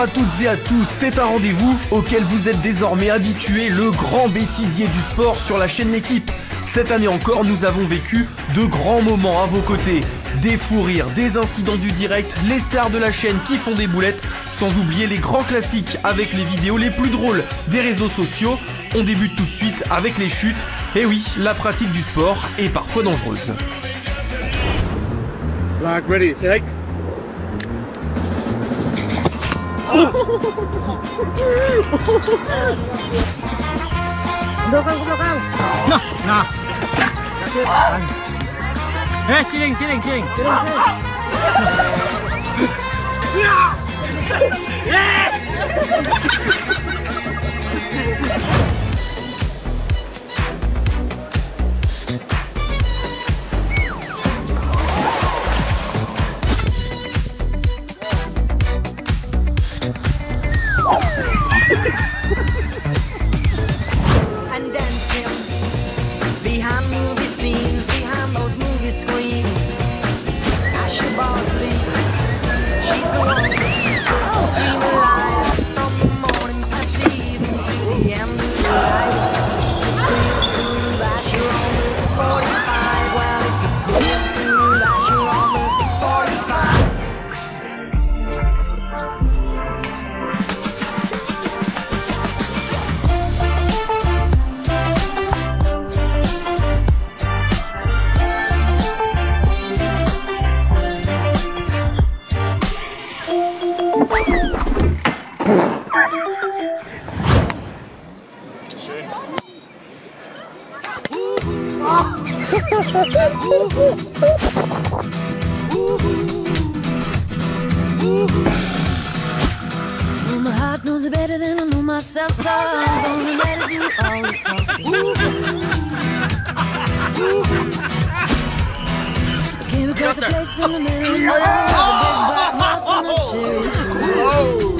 À toutes et à tous, c'est un rendez-vous auquel vous êtes désormais habitués, le grand bêtisier du sport sur la chaîne L'équipe. Cette année encore, nous avons vécu de grands moments à vos côtés. Des fous rires, des incidents du direct, les stars de la chaîne qui font des boulettes, sans oublier les grands classiques avec les vidéos les plus drôles des réseaux sociaux. On débute tout de suite avec les chutes. Et oui, la pratique du sport est parfois dangereuse. Ready, belakang ke belakang nah nah eh siling siling siling siling yes across a place in the middle of a big black house and cherry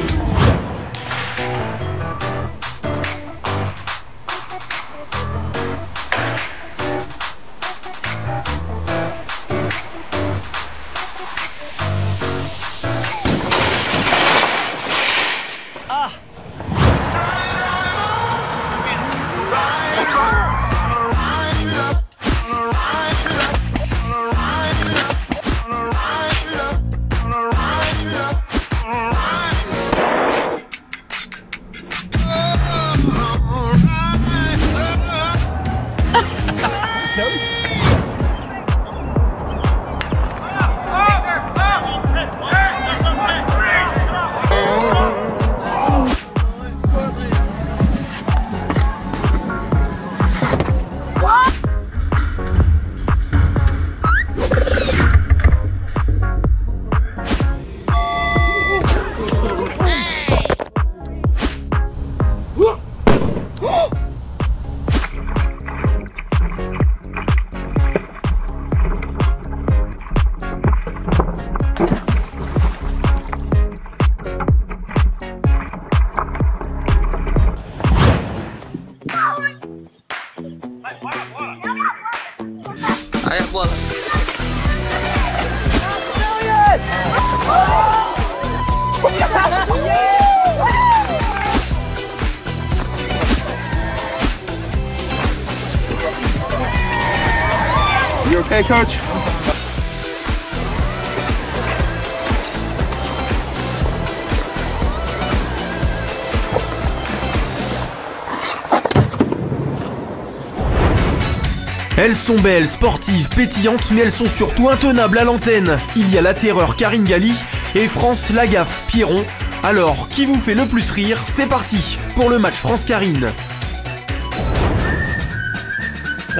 Elles sont belles, sportives, pétillantes, mais elles sont surtout intenables à l'antenne. Il y a la terreur Karine Galli et France Lagaffe Pierron. Alors, qui vous fait le plus rire? C'est parti pour le match France-Karine.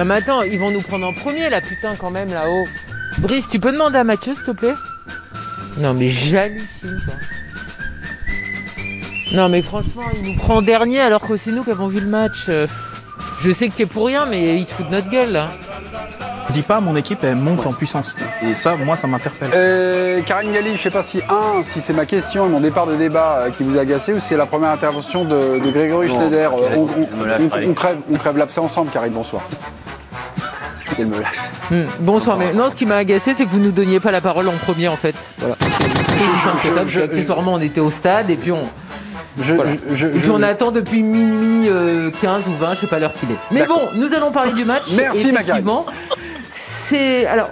Non mais attends, ils vont nous prendre en premier là, putain quand même là-haut. Brice, tu peux demander à Mathieu s'il te plaît? Non mais j'hallucine quoi. Non mais franchement, il nous prend en dernier alors que c'est nous qui avons vu le match. Euh, Je sais que c'est pour rien mais il se fout de notre gueule là. dis pas mon équipe elle monte en puissance. Et ça, moi, ça m'interpelle. Euh, Karine Galli, je sais pas si, un, si c'est ma question et mon départ de débat euh, qui vous a agacé ou c'est la première intervention de, de Grégory Non, Schneider. Euh, on crève, on crève l'abcès ensemble, Karine, bonsoir. Qu'elle me lâche. Hmm, Bonsoir, mais non, ce qui m'a agacé, c'est que vous nous donniez pas la parole en premier, en fait. Voilà. Ça, parce je- qu'accessoirement, on était au stade et puis on, Je, Voilà. je- je- et puis je- on attend depuis minuit euh, 15 ou 20, je sais pas l'heure qu'il est. Mais bon, nous allons parler du match. Merci, Effectivement, c'est alors.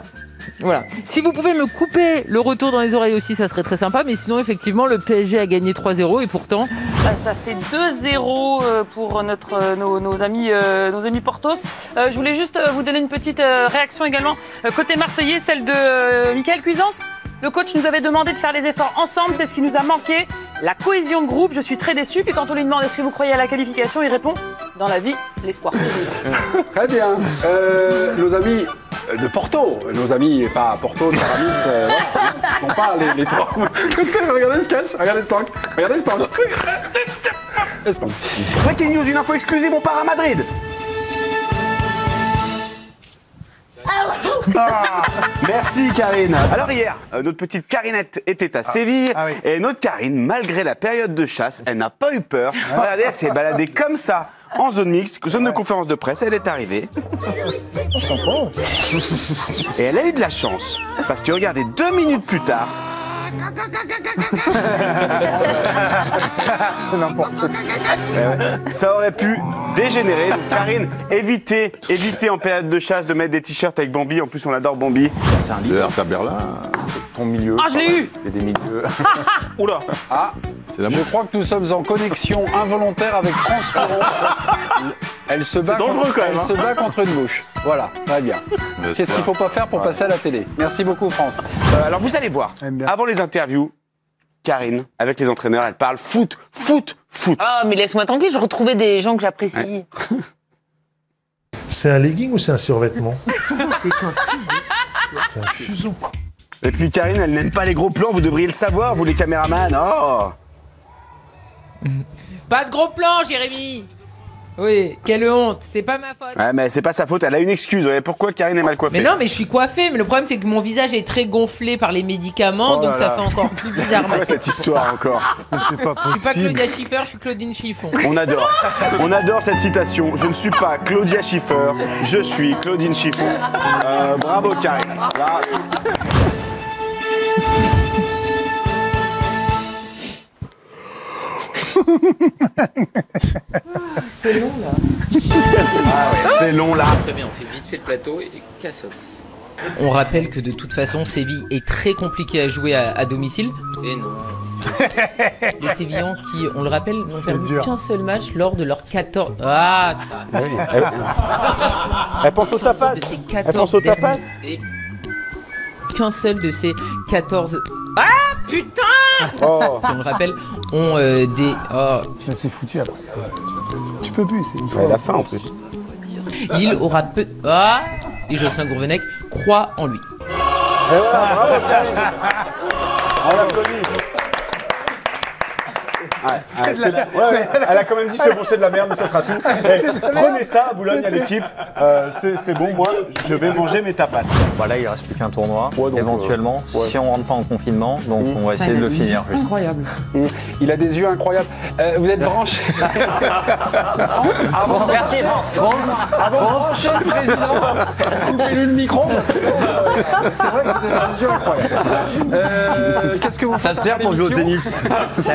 Voilà. Si vous pouvez me couper le retour dans les oreilles aussi, ça serait très sympa. Mais sinon, effectivement, le PSG a gagné 3-0 et pourtant, Euh, Ça fait 2-0 euh, pour notre, euh, nos, amis, euh, nos amis Portos. Je voulais juste vous donner une petite réaction également côté marseillais, celle de Michael Cuisance. Le coach nous avait demandé de faire les efforts ensemble, c'est ce qui nous a manqué. La cohésion de groupe, je suis très déçu. Puis quand on lui demande est-ce que vous croyez à la qualification, il répond dans la vie, l'espoir. Très bien. Euh, nos amis de Porto, nos amis, pas Porto, Taramis, euh, voilà, ils sont pas les, les trois. Écoutez, regardez ce cache, regardez ce tank, regardez ce tank. Ce tank. Breaking news, une info exclusive, on part à Madrid. Ah, merci Karine. Alors hier, euh, notre petite Karinette était à Séville ah oui. et notre Karine, malgré la période de chasse, elle n'a pas eu peur. Regardez, elle s'est baladée comme ça en zone mixte, zone de conférence de presse, elle est arrivée. Et elle a eu de la chance parce que regardez, deux minutes plus tard, ça aurait pu dégénérer. Donc, Karine, évitez, évitez en période de chasse de mettre des t-shirts avec Bambi. En plus, on adore Bambi. C'est un Le Hertha Berlin, ton milieu. Ah, je l'ai eu Il y a des milieux. Oula Ah, c'est la je crois que nous sommes en connexion involontaire avec France Perron. Elle se bat, dangereux, contre, quand même, elle hein. se bat contre une mouche. Voilà, très bien. Qu'est-ce qu'il faut pas faire pour passer à la télé Merci beaucoup, France. Euh, alors, vous allez voir, avant les interviews, Karine, avec les entraîneurs, elle parle foot, foot, foot. Ah, mais laisse-moi tranquille, je retrouvais des gens que j'apprécie. C'est un legging ou c'est un survêtement C'est un fuseau. Et puis, Karine, elle n'aime pas les gros plans, vous devriez le savoir, vous les caméramans. Oh pas de gros plan, Jérémy. Oui, quelle honte. C'est pas ma faute. Ouais, mais c'est pas sa faute, elle a une excuse. Pourquoi Karine est mal coiffée Mais non, mais je suis coiffée. Mais le problème, c'est que mon visage est très gonflé par les médicaments, Oh donc là ça là. fait encore plus bizarre. C'est quoi cette histoire encore C'est pas Je suis pas. Claudia Schiffer, je suis Claudine Chiffon. On adore. On adore cette citation. Je ne suis pas Claudia Schiffer, je suis Claudine Chiffon. Euh, bravo Karine. Bravo. C'est long là. C'est long là. Très bien, on fait vite fait le plateau et cassos. On rappelle que de toute façon, Séville est très compliqué à jouer à, à domicile. Et non. Les Sévillans qui, on le rappelle, n'ont perdu qu'un seul match lors de leurs 14... Ah ça. Elle pense au tapas. Elle 14 pense au tapas. derniers- et Qu'un seul de ces 14... Ah putain Oh. Qui, on le rappelle, ont euh, des... oh, Ça s'est foutu après. Tu peux plus, c'est une Ouais, fois. la fin en plus. Lille aura peu... Ah Et Jocelyn Gourvenec croit en lui. On l'applaudit. Ouais, ouais, c'est- ouais, ouais, elle a quand même dit c'est bon, c'est de la merde, mais ça sera tout. Eh, prenez ça à Boulogne à l'équipe. Euh, c'est bon, moi, je vais manger mes tapas. Voilà, il reste plus qu'un tournoi, Ouais, donc, éventuellement, euh, ouais. si on rentre pas en confinement. Donc on va essayer de le finir. juste. Incroyable. Mmh. Il a des yeux incroyables. Euh, vous êtes branché. Avant, Merci France. France. de le président, coupez-lui le micro. parce que, euh, C'est vrai que vous avez des yeux incroyables. Euh, Qu'est-ce que vous Ça sert pour jouer au tennis. C'est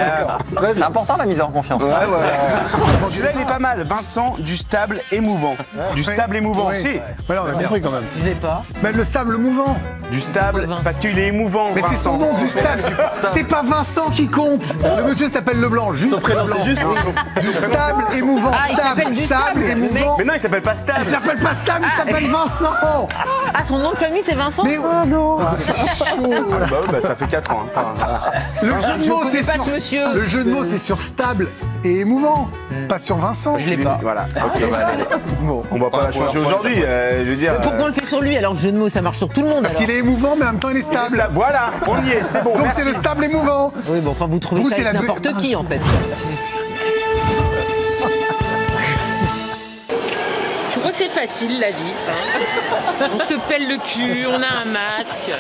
c'est important la mise en confiance. Celui-là, il est pas mal. Vincent, du stable émouvant. Du stable émouvant Oui. aussi. Ouais, on a compris quand même. Je vais pas. Mais le sable mouvant. Du stable, parce qu'il est émouvant. Mais c'est son nom, du stable. C'est pas Vincent qui compte. Le monsieur s'appelle Leblanc, juste Leblanc. C'est juste. Du stable émouvant. Ah, Stable, du stable stable, le émouvant. Mais non, il s'appelle pas stable. Il s'appelle pas stable, il s'appelle Vincent. Ah, son nom de famille, c'est Vincent Mais oh non, c'est chaud. là. Bah, ouais, bah, ça fait 4 ans. hein. Le jeu de mots, c'est. Le jeu de mots, c'est sur stable et émouvant, pas sur Vincent. Je l'ai pas. Voilà. Ok, bah, allez. On va pas la changer aujourd'hui. euh, je veux dire. Pourquoi on le fait sur lui alors jeu de mots ça marche sur tout le monde Parce alors. qu'il est émouvant, mais en même temps, il est euh, stable. Voilà, on y est, c'est bon. Donc c'est le stable émouvant. Oui bon enfin vous trouvez Vous, ça c'est avec la n'importe qui en fait. Je crois que c'est facile la vie. hein. On se pèle le cul, on a un masque.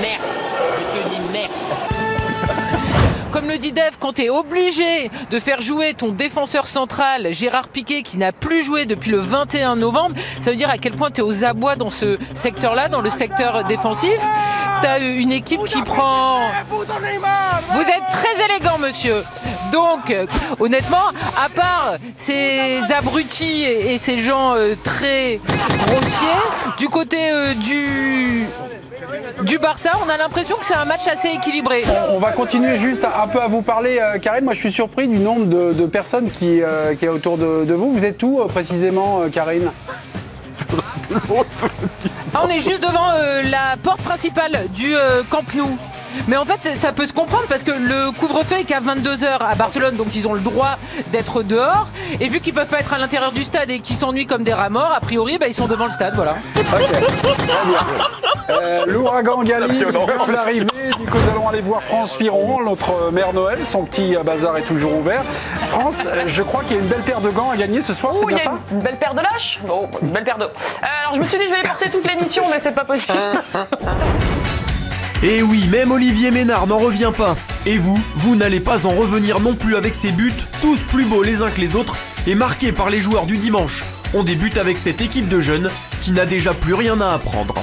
Merde. Je te dis merde. Comme le dit Dave, quand tu es obligé de faire jouer ton défenseur central, Gérard Piquet, qui n'a plus joué depuis le 21 novembre, ça veut dire à quel point tu es aux abois dans ce secteur-là, dans le secteur défensif. Tu as une équipe qui prend... Vous êtes très élégant, monsieur. Donc, euh, honnêtement, à part ces abrutis et, ces gens euh, très grossiers, du côté euh, du du Barça, on a l'impression que c'est un match assez équilibré. On va continuer juste un peu à vous parler, euh, Karine. Moi, je suis surpris du nombre de, de personnes qui, euh, qui est autour de, de vous. Vous êtes où euh, précisément, euh, Karine Ah, on est juste devant euh, la porte principale du euh, Camp Nou. Mais en fait, ça- peut se comprendre parce que le couvre-feu est qu'à 22h à Barcelone, donc ils ont le droit d'être dehors. Et vu qu'ils peuvent pas être à l'intérieur du stade et qu'ils s'ennuient comme des rats morts, a priori, bah, ils sont devant le stade, voilà. Euh, L'ouragan Gali vient d'arriver. Du coup, nous allons aller voir France Piron, notre mère Noël. Son petit euh, bazar est toujours ouvert. France, euh, je crois qu'il y a une belle paire de gants à gagner ce soir, c'est bien y a ça une belle paire de lâches Bon, une belle paire d'eau. Euh, alors je me suis dit je vais les porter toute l'émission, mais c'est pas possible. Et oui, même Olivier Ménard n'en revient pas. Et vous, vous n'allez pas en revenir non plus avec ces buts, tous plus beaux les uns que les autres, et marqués par les joueurs du dimanche. On débute avec cette équipe de jeunes qui n'a déjà plus rien à apprendre.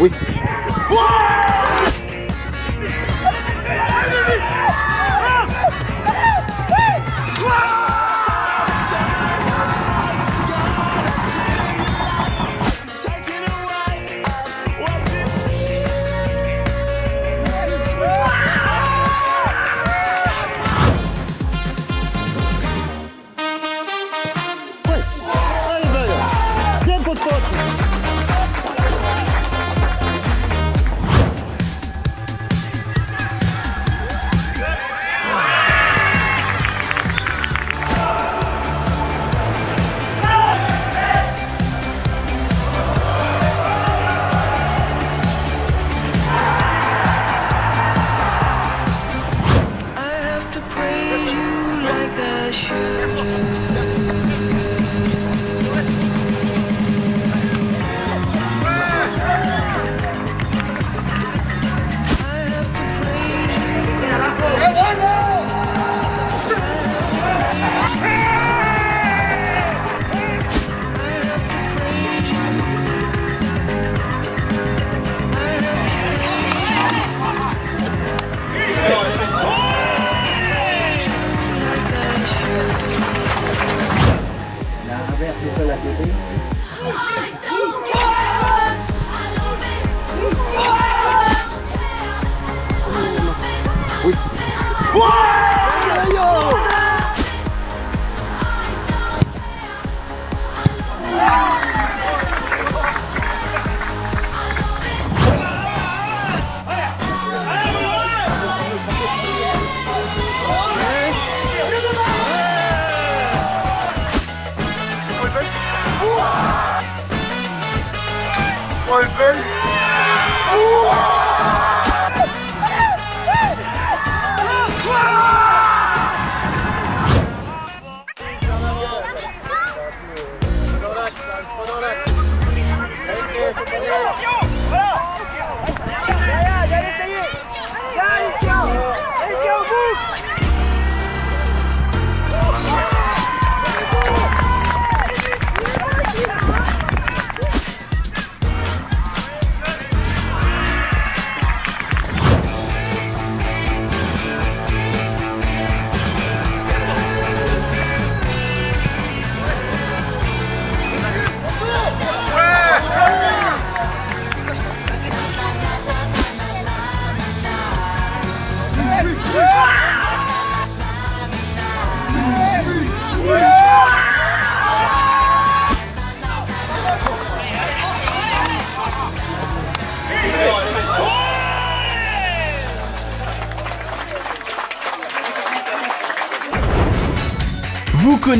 Oui.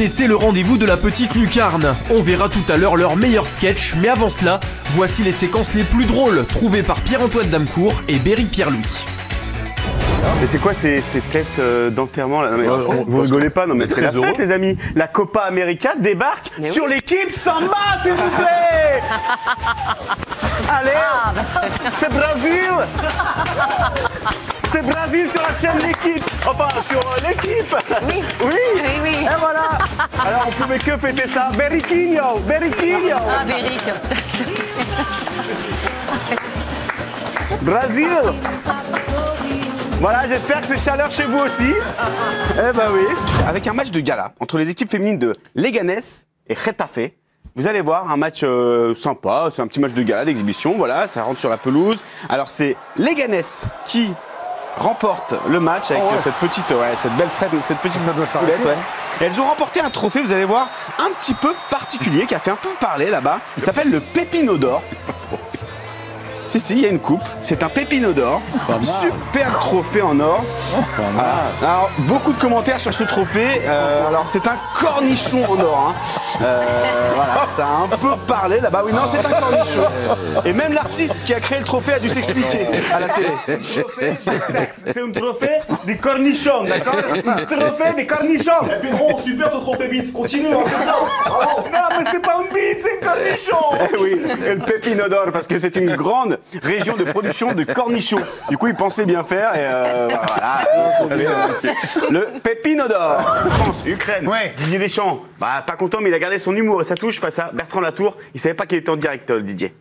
Connaissez le rendez-vous de la petite lucarne. On verra tout à l'heure leur meilleur sketch, mais avant cela, voici les séquences les plus drôles trouvées par Pierre-Antoine Damcourt et Berry Pierre-Louis. Mais c'est quoi ces, ces têtes euh, d'enterrement là? Non, mais Ouais, on- Vous rigolez pas, non mais c'est la très fête heureux. les amis La Copa América débarque sur l'équipe Samba s'il vous plaît Allez C'est Brésil C'est Brésil sur la chaîne l'équipe Enfin sur euh, l'équipe Oui Oui Oui, oui. Et voilà Alors on pouvait que fêter ça Beriquinho Beriquinho Ah, Béric. Brésil Voilà, j'espère que c'est chaleur chez vous aussi. Eh ben oui. Avec un match de gala entre les équipes féminines de Leganés et Getafe. Vous allez voir un match euh, sympa, c'est un petit match de gala, d'exhibition, voilà, ça rentre sur la pelouse. Alors c'est Leganés qui remporte le match avec Oh ouais. cette petite, ouais, cette belle frette, cette petite Ça doit poulette, ouais. Et elles ont remporté un trophée, vous allez voir, un petit peu particulier, qui a fait un peu parler là-bas. Il s'appelle le Pépino d'or. Si, si, il y a une coupe. C'est un pépino d'or. Superbe trophée en or. Alors, beaucoup de commentaires sur ce trophée. Euh, alors, c'est un cornichon en or. hein. Euh, voilà, ça a un peu parlé là-bas. Oui, non, c'est un cornichon. Et même l'artiste qui a créé le trophée a dû s'expliquer à la télé. C'est un trophée des cornichons, d'accord? Un trophée des cornichons. Pedro, super ton trophée bite. Continue, hein, c'est bien. Bravo. Non, mais c'est pas un bite, c'est un cornichon Eh oui, et le pépino d'or, parce que c'est une grande région de production de cornichons. Du coup, ils pensaient bien faire, et euh, voilà. Le pépino d'or. France, Ukraine, Didier Deschamps. Bah, pas content, mais il a gardé son humour et sa touche face à Bertrand Latour. Il savait pas qu'il était en direct, euh, le Didier.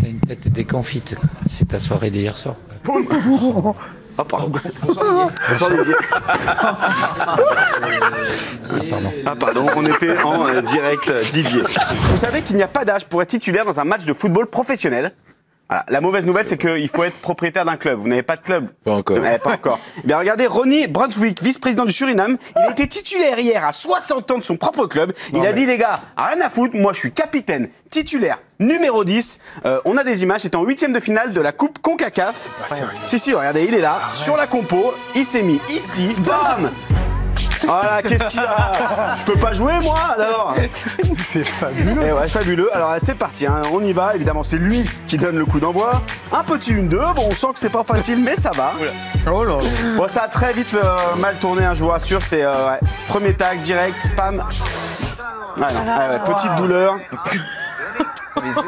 T'as une tête déconfite. C'est ta soirée d'hier soir. Oh, pardon. Bonsoir, Didier. Ah pardon, on était en euh, direct euh, Didier. Vous savez qu'il n'y a pas d'âge pour être titulaire dans un match de football professionnel. Voilà. La mauvaise nouvelle, c'est qu'il faut être propriétaire d'un club. Vous n'avez pas de club Pas encore. Eh, pas encore. Bien regardez, Ronnie Brunswick, vice-président du Suriname, il a été titulaire hier à 60 ans de son propre club. Il a dit les gars, rien à foutre, moi je suis capitaine, titulaire, numéro 10. Euh, on a des images, c'est en huitième de finale de la Coupe Concacaf. si si, regardez, il est là, sur la compo, il s'est mis ici, bam voilà, qu'est-ce qu'il a Je peux pas jouer moi alors C'est fabuleux Et ouais, fabuleux. Alors c'est parti, hein. on y va. Évidemment, c'est lui qui donne le coup d'envoi. Un petit 1-2. Bon, on sent que c'est pas facile, mais ça va. Bon, ça a très vite euh, mal tourné, hein, je vous rassure. C'est euh, ouais, premier tag direct, pam. Ouais, non, ouais, ouais, petite douleur.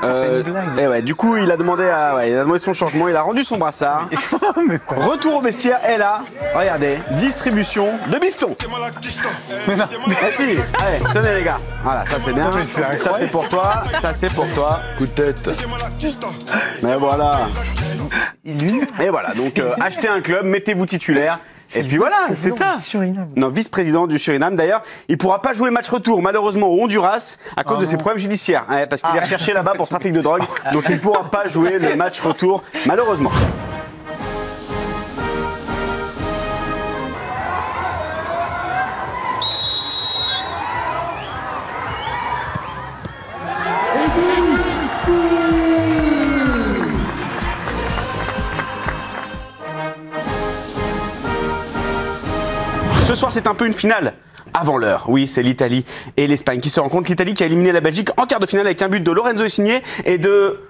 Euh, et ouais, du coup, il a demandé à, ouais, il a demandé son changement, il a rendu son brassard. Retour au vestiaire, et là, regardez, distribution de bifton. Ah si, allez, tenez les gars. Voilà, ça c'est bien. Ça c'est pour toi, ça c'est pour toi. Coup de tête. Mais voilà. Et voilà, donc euh, achetez un club, mettez-vous titulaire. Et puis voilà, c'est ça. Non, vice-président du Suriname d'ailleurs, il pourra pas jouer match retour malheureusement au Honduras à cause de ses problèmes judiciaires, Ouais, parce qu'il est recherché là-bas pour trafic de drogue, donc il pourra pas jouer le match retour malheureusement. Soir, c'est un peu une finale. Avant l'heure, oui, c'est l'Italie et l'Espagne qui se rencontrent. L'Italie qui a éliminé la Belgique en quart de finale avec un but de Lorenzo Insigne et de.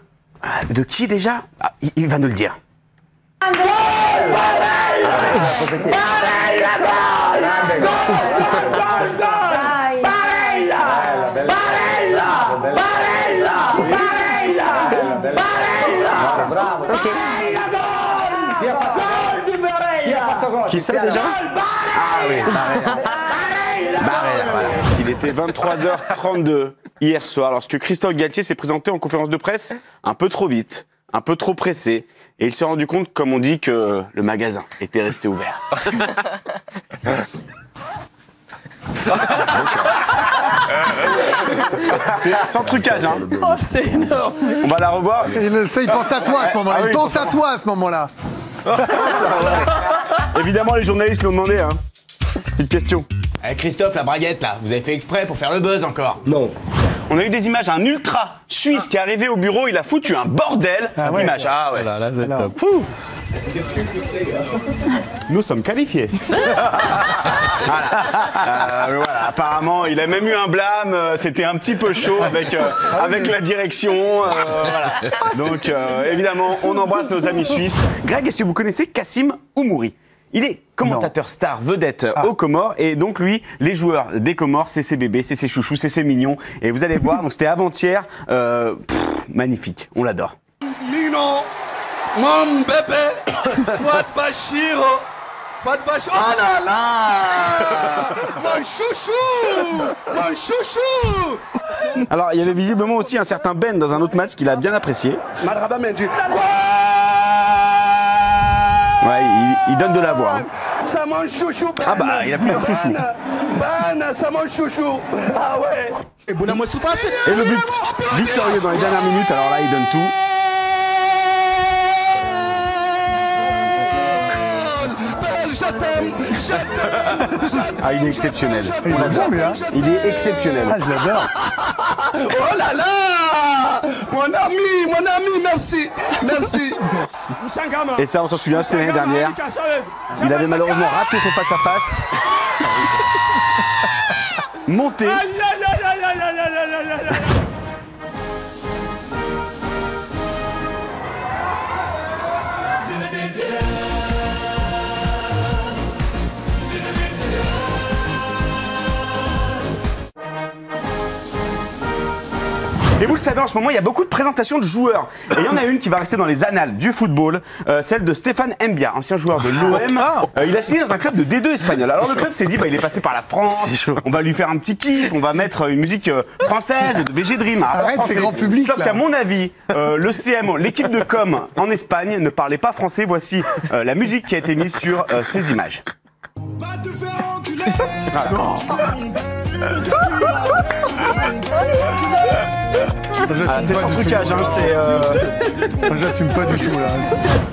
Ah, De qui déjà Ah, il, va nous le dire. Qui déjà Ah oui, Barrera, voilà. Il était 23h32 hier soir lorsque Christophe Galtier s'est présenté en conférence de presse un peu trop vite, un peu trop pressé, et il s'est rendu compte, comme on dit, que le magasin était resté ouvert. C'est sans trucage, hein. Oh, c'est énorme. On va la revoir. Il, le sait, il pense à toi à ce moment-là. Ah oui, il pense à toi à ce moment-là. Évidemment, les journalistes lui ont demandé, hein. Petite question. Eh, Christophe, la braguette là, vous avez fait exprès pour faire le buzz encore Non. On a eu des images, un ultra suisse qui est arrivé au bureau, il a foutu un bordel Ah ouais. d'images. Ah ouais. Voilà, là, c'est top. Fou. Nous sommes qualifiés. voilà. Euh, voilà. Apparemment, il a même eu un blâme. euh, C'était un petit peu chaud avec, euh, avec la direction. euh, voilà. Donc, euh, évidemment, on embrasse nos amis suisses. Greg, est-ce que vous connaissez Kassim Oumouri? Il est commentateur star vedette aux Comores et donc lui, les joueurs des Comores, c'est ses bébés, c'est ses chouchous, c'est ses mignons. Et vous allez voir, donc c'était avant-hier, euh, pff, magnifique, on l'adore. Nino, mon bébé, Fouad Bachir, Fouad Bachir. Oh là là Mon chouchou Mon chouchou Alors, il y avait visiblement aussi un certain Ben dans un autre match qu'il a bien apprécié. Madraba Mendy. Ouais, il, il donne de la voix. hein. Chouchou, Ben. Ah bah, il a plusieurs chouchous. Ben, c'est mon chouchou. Ah ouais. Et Et le but victorieux dans les dernières minutes, alors là, il donne tout. Je t'aime, je t'aime, je t'aime. Ah, il est exceptionnel. Il On l'adore. Il est exceptionnel. Ah, je l'adore. Oh là là Mon ami, mon ami, merci. Merci. Merci. Et ça, on s'en souvient, c'était l'année dernière. Il avait malheureusement raté son face-à-face. Monté. Et vous le savez, en ce moment, il y a beaucoup de présentations de joueurs. Et il y en a une qui va rester dans les annales du football, euh, celle de Stéphane Mbia, ancien joueur de l'OM. Euh, il a signé dans un club de D2 espagnol. Alors le club s'est dit, bah, il est passé par la France, on va lui faire un petit kiff, on va mettre une musique euh, française, de VG Dream. Arrête, français. c'est grand public, Sauf qu'à mon avis, euh, le CM, l'équipe de com en Espagne ne parlait pas français. Voici euh, la musique qui a été mise sur euh, ces images. Ah, c'est sans trucage, hein, c'est. euh, J'assume pas du tout là.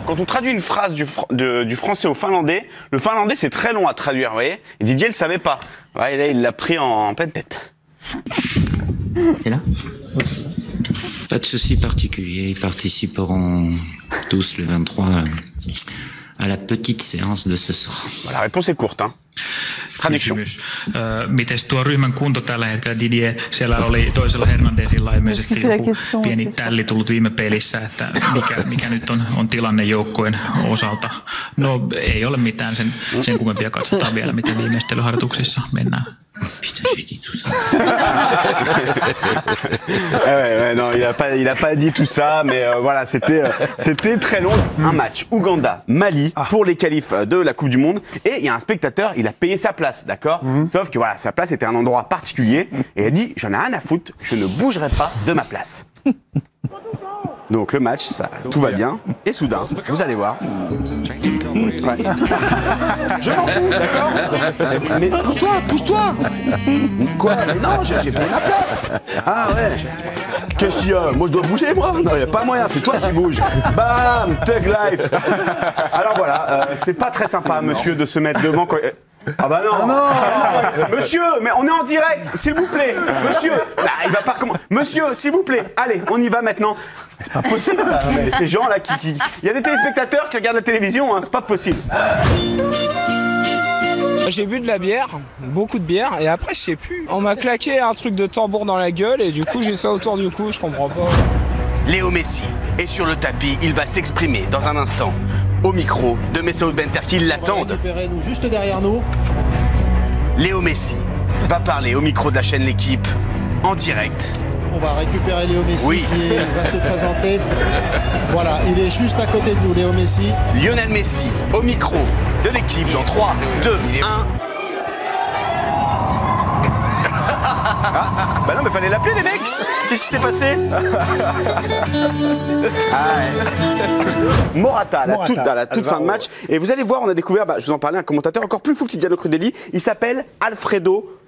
Quand on traduit une phrase du, fr- de- du français au finlandais, le finlandais c'est très long à traduire, vous voyez Et Didier le savait pas. Ouais, et là il l'a pris en, en pleine tête. T'es là? Pas de souci particulier. Ils participeront tous le 23 à la petite séance de ce soir. La réponse est courte. Hein. Traduction. Kysymys. Ö, Mites tuo ryhmän kunto tällä hetkellä, Didier? Siellä oli toisella Hernandezilla ilmeisesti joku pieni aussi. tälli tullut viime pelissä, että mikä, mikä nyt on, on tilanne joukkueen osalta. No ei ole mitään sen, sen kummempia, katsotaan vielä miten viimeistelyharjoituksissa mennään. Ah ouais, ouais, non, il a pas, il a pas dit tout ça, mais euh, voilà, c'était, euh, c'était très long. Un match Ouganda-Mali pour les qualifs de la Coupe du Monde. Et il y a un spectateur, il a payé sa place, d'accord Sauf que voilà, sa place était un endroit particulier. Et il a dit, j'en ai rien à foutre, je ne bougerai pas de ma place. Donc le match, ça, tout va bien. Et soudain, vous allez voir. Ouais. Je m'en fous, d'accord Mais pousse-toi, pousse-toi Quoi Mais non, j'ai payé ma place Ah ouais Qu'est-ce qu'il y a Moi je dois bouger moi Non, y a pas moyen, c'est toi qui bouges. Bam Tug life. Alors voilà, euh, c'était pas très sympa, monsieur, de se mettre devant quand... Ah bah non, Monsieur, mais on est en direct, s'il vous plaît. Monsieur Là, il va pas comment Monsieur, s'il vous plaît, allez, on y va maintenant C'est pas possible, ça, mais ces gens là qui... qui- Il y a des téléspectateurs qui regardent la télévision, hein, c'est pas possible J'ai bu de la bière, beaucoup de bière, et après je sais plus. On m'a claqué un truc de tambour dans la gueule et du coup j'ai ça autour du cou, je comprends pas. Léo Messi est sur le tapis, il va s'exprimer dans un instant au micro de Messaoud Benter qui l'attendent. Juste derrière nous. Léo Messi va parler au micro de la chaîne L'équipe en direct. On va récupérer Léo Messi Oui. qui est- va se présenter. Voilà, il est juste à côté de nous, Léo Messi. Lionel Messi au micro de l'équipe dans 3, 2, 1. Ah, bah non mais fallait l'appeler les mecs Qu'est-ce qui s'est passé Ah ouais. Morata, à la Morata. toute, à la toute fin de match. Et vous allez voir, on a découvert, bah, je vous en parlais, un commentateur encore plus fou que Tiziano Crudelli. Il s'appelle Alfredo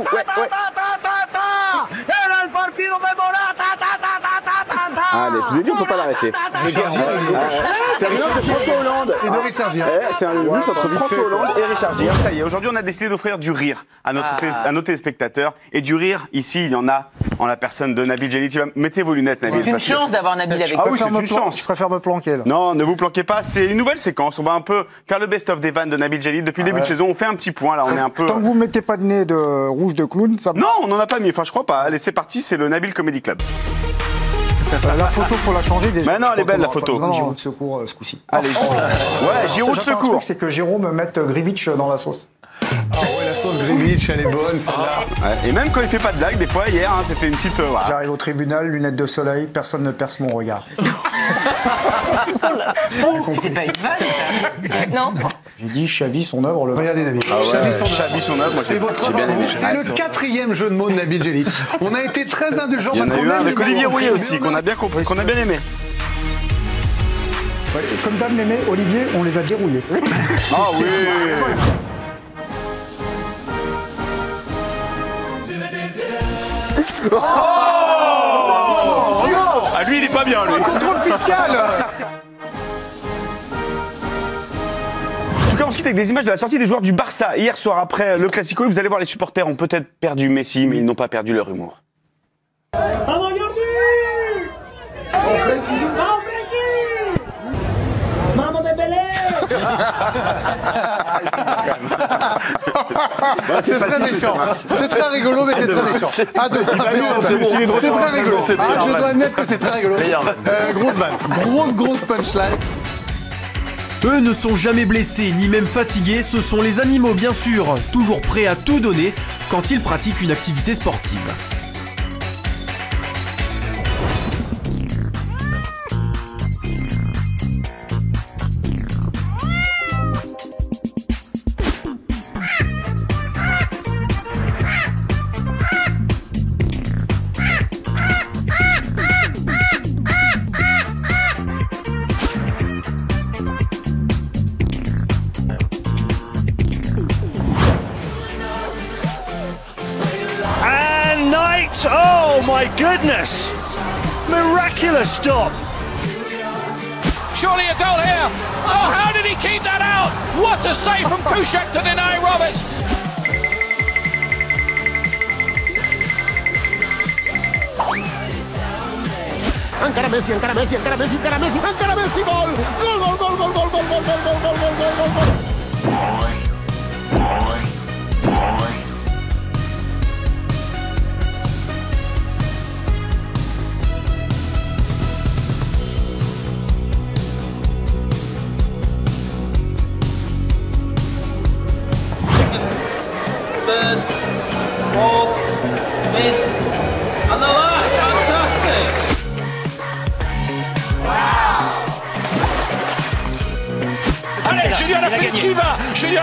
打打打打打 Je vous ai dit, on peut pas l'arrêter. Richard Gere, il est- Euh, C'est un mix de François Hollande. Et de Richard Gere. Eh, C'est un mix entre François Hollande et Richard Gere. Ça y est, aujourd'hui, on a décidé d'offrir du rire à, notre Ah. à nos téléspectateurs. Et du rire, ici, il y en a en la personne de Nabil Jelly. Tu vas- Mettez vos lunettes, Nabil. C'est une chance d'avoir Nabil avec Ah nous. oui, c'est une chance. Je préfère me planquer là. Non, ne vous planquez pas, c'est une nouvelle séquence. On va un peu faire le best-of des vannes de Nabil Jelly. Depuis le début ouais. de saison, on fait un petit point. Là, on est un peu. Tant que vous mettez pas de nez de rouge de clown, ça Non, on n'en a pas mis. Enfin, je crois pas. Allez, c'est parti, c'est le Nabil Comedy Club. La photo, faut la changer déjà. Mais non, elle est belle, la photo. de Giroud de secours euh, ce coup-ci. Allez. Ouais, Giroud de secours. C'est que Jérôme mette Grivitch dans la sauce. Ah ouais, la sauce Greenwich, elle est bonne, celle-là. Ouais, Et même quand il fait pas de blague, des fois, hier, hein, c'était une petite. euh, voilà. J'arrive au tribunal, lunettes de soleil, personne ne perce mon regard. C'est pas une vanne, ça. Non. J'ai dit Chavi, son œuvre, le. Regardez Nabil. Ah ouais, Chavis son œuvre, C'est votre aimé. C'est le quatrième jeu de mots de Nabil Jellit. On a été très indulgents parce a qu'on aime avec Olivier. Rouillet aussi, on a- qu'on a bien compris, qu'on a bien aimé. Ouais, comme Dame l'aimait, Olivier, on les a dérouillés. Ah oui Oh Ah lui il est pas bien lui Contrôle fiscal En tout cas on se quitte avec des images de la sortie des joueurs du Barça hier soir après le Classico. Vous allez voir les supporters ont peut-être perdu Messi mais ils n'ont pas perdu leur humour. C'est très méchant. C'est très rigolo, mais c'est très méchant. À c'est très rigolo. Ah, je dois admettre que c'est très rigolo. Euh, Grosse vanne. Grosse, grosse punchline. Eux ne sont jamais blessés ni même fatigués, ce sont les animaux bien sûr, toujours prêts à tout donner quand ils pratiquent une activité sportive. My goodness! Miraculous stop. Surely a goal here. Oh, how did he keep that out? What a save from Kushak to deny Roberts. Encara Messi, encara Messi, encara Messi, encara Messi, encara Messi, gol! Gol, gol, gol, gol, gol, gol, gol, gol, gol, gol, gol, gol, gol, gol.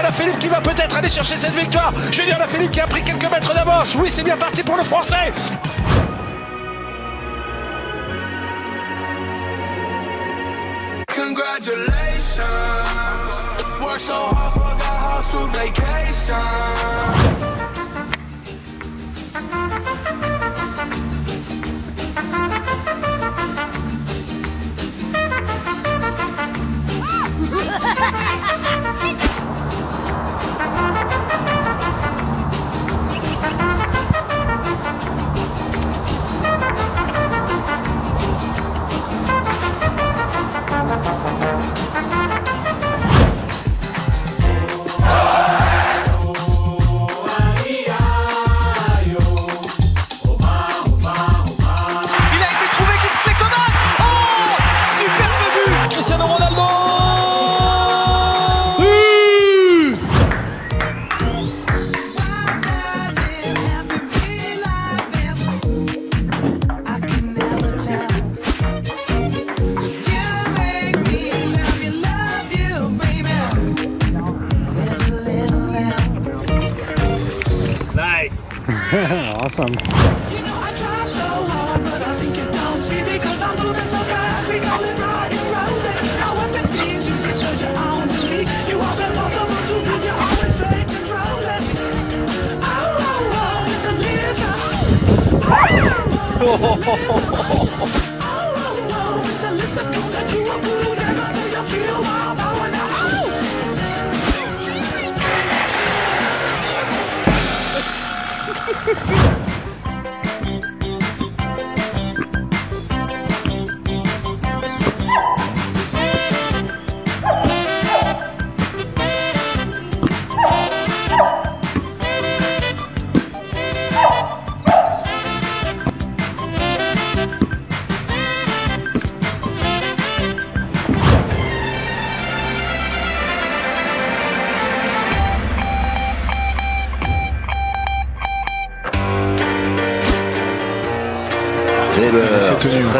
Alaphilippe qui va peut-être aller chercher cette victoire. Julien Alaphilippe qui a pris quelques mètres d'avance. Oui, c'est bien parti pour le Français. Congratulations.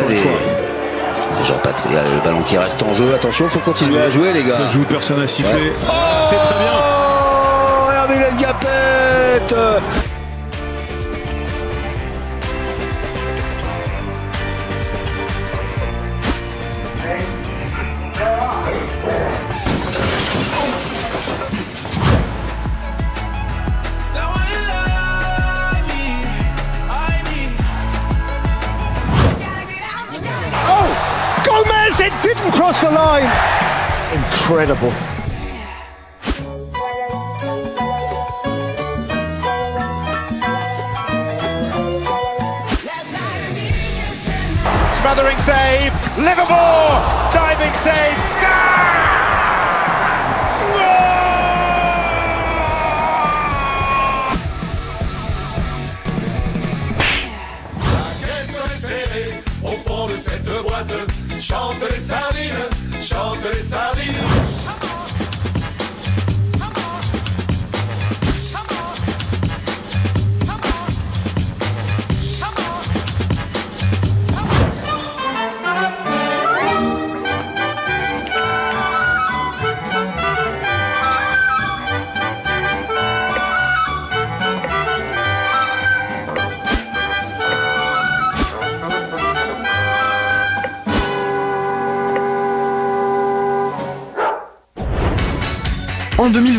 Et Jean-Patrick, allez, le ballon qui reste en jeu. Attention, il faut continuer à jouer, les gars. Ça joue, personne n'a sifflé. Ouais. C'est très bien. Oh, Hervé Gapette it didn't cross the line. Incredible. Smothering save. Livermore. Diving save. Şaldır salina, şaldır salina.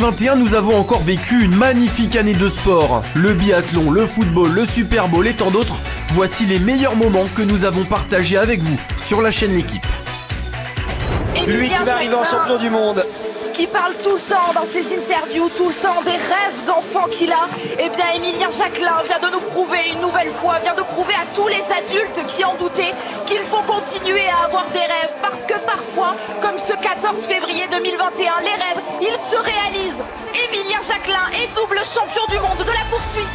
2021, nous avons encore vécu une magnifique année de sport. Le biathlon, le football, le Super Bowl et tant d'autres. Voici les meilleurs moments que nous avons partagés avec vous sur la chaîne L'équipe. Lui qui va arriver en champion du monde. qui parle tout le temps dans ses interviews, tout le temps des rêves d'enfant qu'il a, eh bien Emilien Jacquelin vient de nous prouver une nouvelle fois, vient de prouver à tous les adultes qui en doutaient qu'il faut continuer à avoir des rêves parce que parfois, comme ce 14 février 2021, les rêves, ils se réalisent. Emilien Jacquelin est double champion du monde de la poursuite.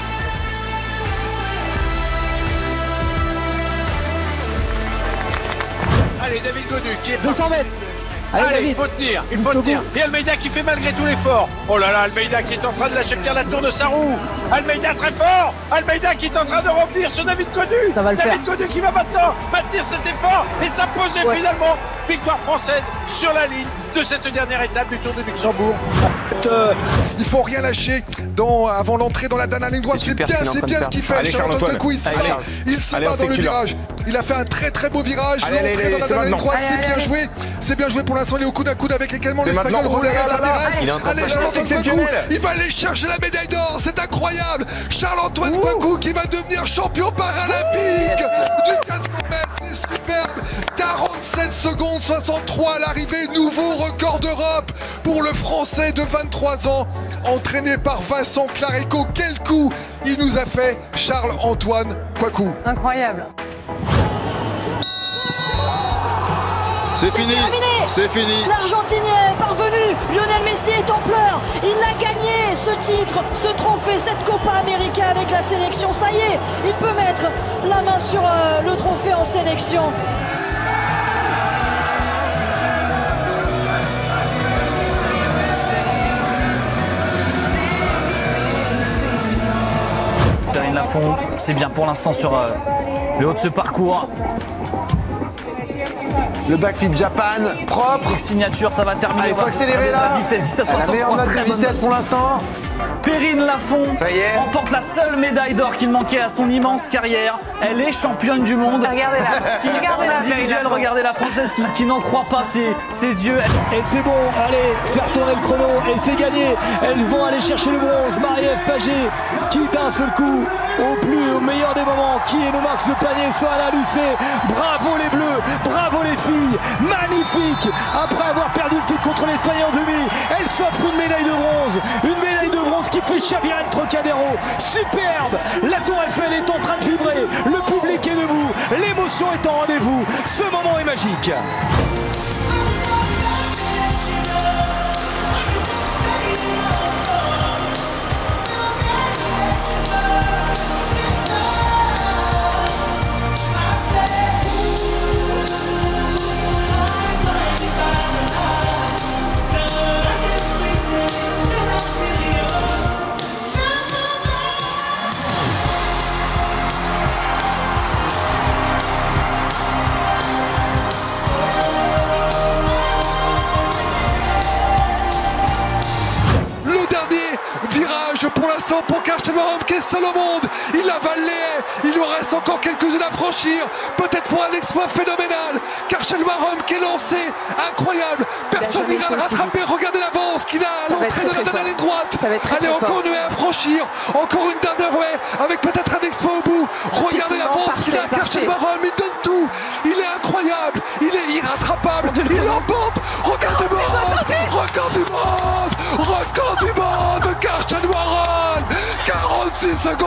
Allez, David Godu qui est 200 mètres. Allez, Allez, il faut tenir, il faut tenir. Et Almeida qui fait malgré tout l'effort. Oh là là, Almeida qui est en train de lâcher Pierre la tour de sa roue. Almeida très fort. Almeida qui est en train de revenir sur David Godu. Ça va le David faire. Godu qui va maintenant maintenir cet effort et s'imposer Ouais. finalement. Victoire française sur la ligne de cette dernière étape du Tour de Luxembourg. Il faut rien lâcher dans, avant l'entrée dans la dernière ligne droite. C'est bien, c'est bien ce qu'il fait. Allez, il se Allez, bat. Charles. Il se Allez, bat on dans le virage. Il a fait un très très beau virage. L'entrée dans la dernière droite, c'est bien allez. joué. C'est bien joué pour l'instant. Il est au coude à coude avec également l'Espagnol là. Ramirez. Allez. Charles-Antoine il va aller chercher la médaille d'or. C'est incroyable. Charles-Antoine Coucou qui va devenir champion paralympique du 400 mètres. C'est superbe. 47 secondes 63 à l'arrivée. Nouveau record d'Europe pour le Français de 23 ans, entraîné par Vincent Clareco. Quel coup il nous a fait, Charles-Antoine Coucou. Incroyable. C'est fini. terminé C'est fini. L'Argentine est parvenue, Lionel Messi est en pleurs, il a gagné ce titre, ce trophée, cette Copa América avec la sélection, ça y est, il peut mettre la main sur euh, le trophée en sélection. Perrine Lafont, c'est bien pour l'instant sur euh, le haut de ce parcours. Le backflip Japan, propre. Signature, ça va terminer. Allez, On faut accélérer là. La vitesse, 10 à Elle a 63. meilleure note très bonne vitesse note. pour l'instant. Perrine Lafont remporte la seule médaille d'or qu'il manquait à son immense carrière. Elle est championne du monde. Regardez-la. Qui- Regardez-la, en individuel, Perrine Lafont. regardez la française qui, qui n'en croit pas ses, ses yeux. Et c'est bon, allez, faire tourner le chrono et c'est gagné. Elles vont aller chercher le bronze. Marie-Ève Pagé qui d'un seul coup, au plus, au meilleur des moments, qui est nos marques de panier, Soana Lucet. Bravo les bleus, bravo les filles, magnifique. Après avoir perdu le titre contre l'Espagne en demi, elle s'offre une médaille de bronze. Une médaille de bronze qui fait chavirer le Trocadéro. Superbe, la tour Eiffel est en train de vibrer. Le public est debout, l'émotion est en rendez-vous. Ce moment est magique. Pour l'instant pour Karsten Warholm qui est seul au monde. Il avale les haies. Il lui reste encore quelques-unes à franchir. Peut-être pour un exploit phénoménal. Karsten Warholm qui est lancé. Incroyable. Personne n'ira le rattraper. Regardez l'avance qu'il a à l'entrée de la, très de la fort. ligne droite. Allez, encore une haie à franchir. Encore une dernière haie avec peut-être un exploit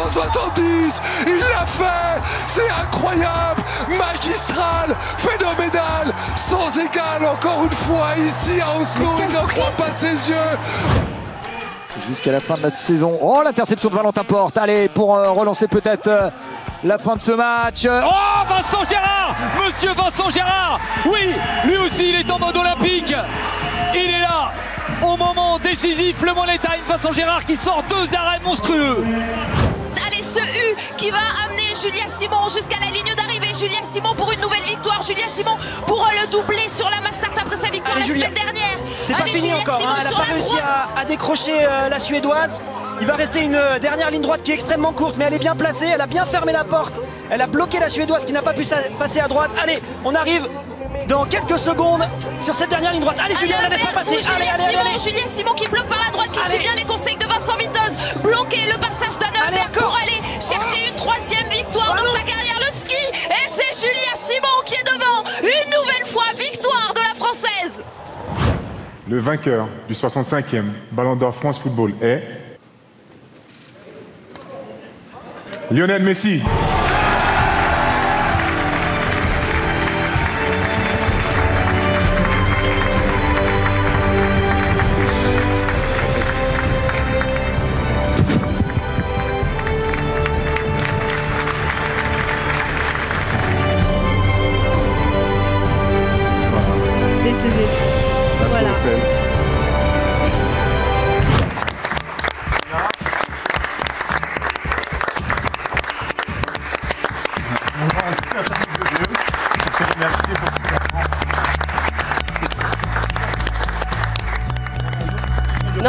46 secondes 70. Il l'a fait. C'est incroyable. Magistral. Phénoménal. Sans égal encore une fois ici à Oslo. Il ne croit pas ses yeux. Jusqu'à la fin de la saison. Oh, l'interception de Valentin Porte. Allez, pour euh, relancer peut-être euh, la fin de ce match. Oh, Vincent Gérard Monsieur Vincent Gérard Oui, lui aussi, il est en mode olympique. Il est là, au moment décisif, le money time. Vincent Gérard qui sort deux arrêts monstrueux. Ce U qui va amener Julia Simon jusqu'à la ligne d'arrivée. Julia Simon pour une nouvelle victoire. Julia Simon pour le doublé sur la Mastart après sa victoire Allez, la Julia. semaine dernière. C'est pas fini Julia encore, Simon hein, elle n'a pas réussi à, à décrocher euh, la Suédoise. Il va rester une euh, dernière ligne droite qui est extrêmement courte, mais elle est bien placée, elle a bien fermé la porte. Elle a bloqué la Suédoise qui n'a pas pu passer à droite. Allez, on arrive dans quelques secondes sur cette dernière ligne droite. Allez, Julia, Allez, la laisse pas passer. pour Allez, Julia allez, allez, Simon, allez. Julia Simon qui bloque par la droite, qui Allez. suit bien les conseils de Vincent Viteuse. Bloquer le passage d'un Albert pour aller chercher une troisième victoire dans sa carrière, le ski. Et c'est Julia Simon qui est devant. Une nouvelle fois, victoire de la Française. Le vainqueur du 65e Ballon d'Or France Football est Lionel Messi.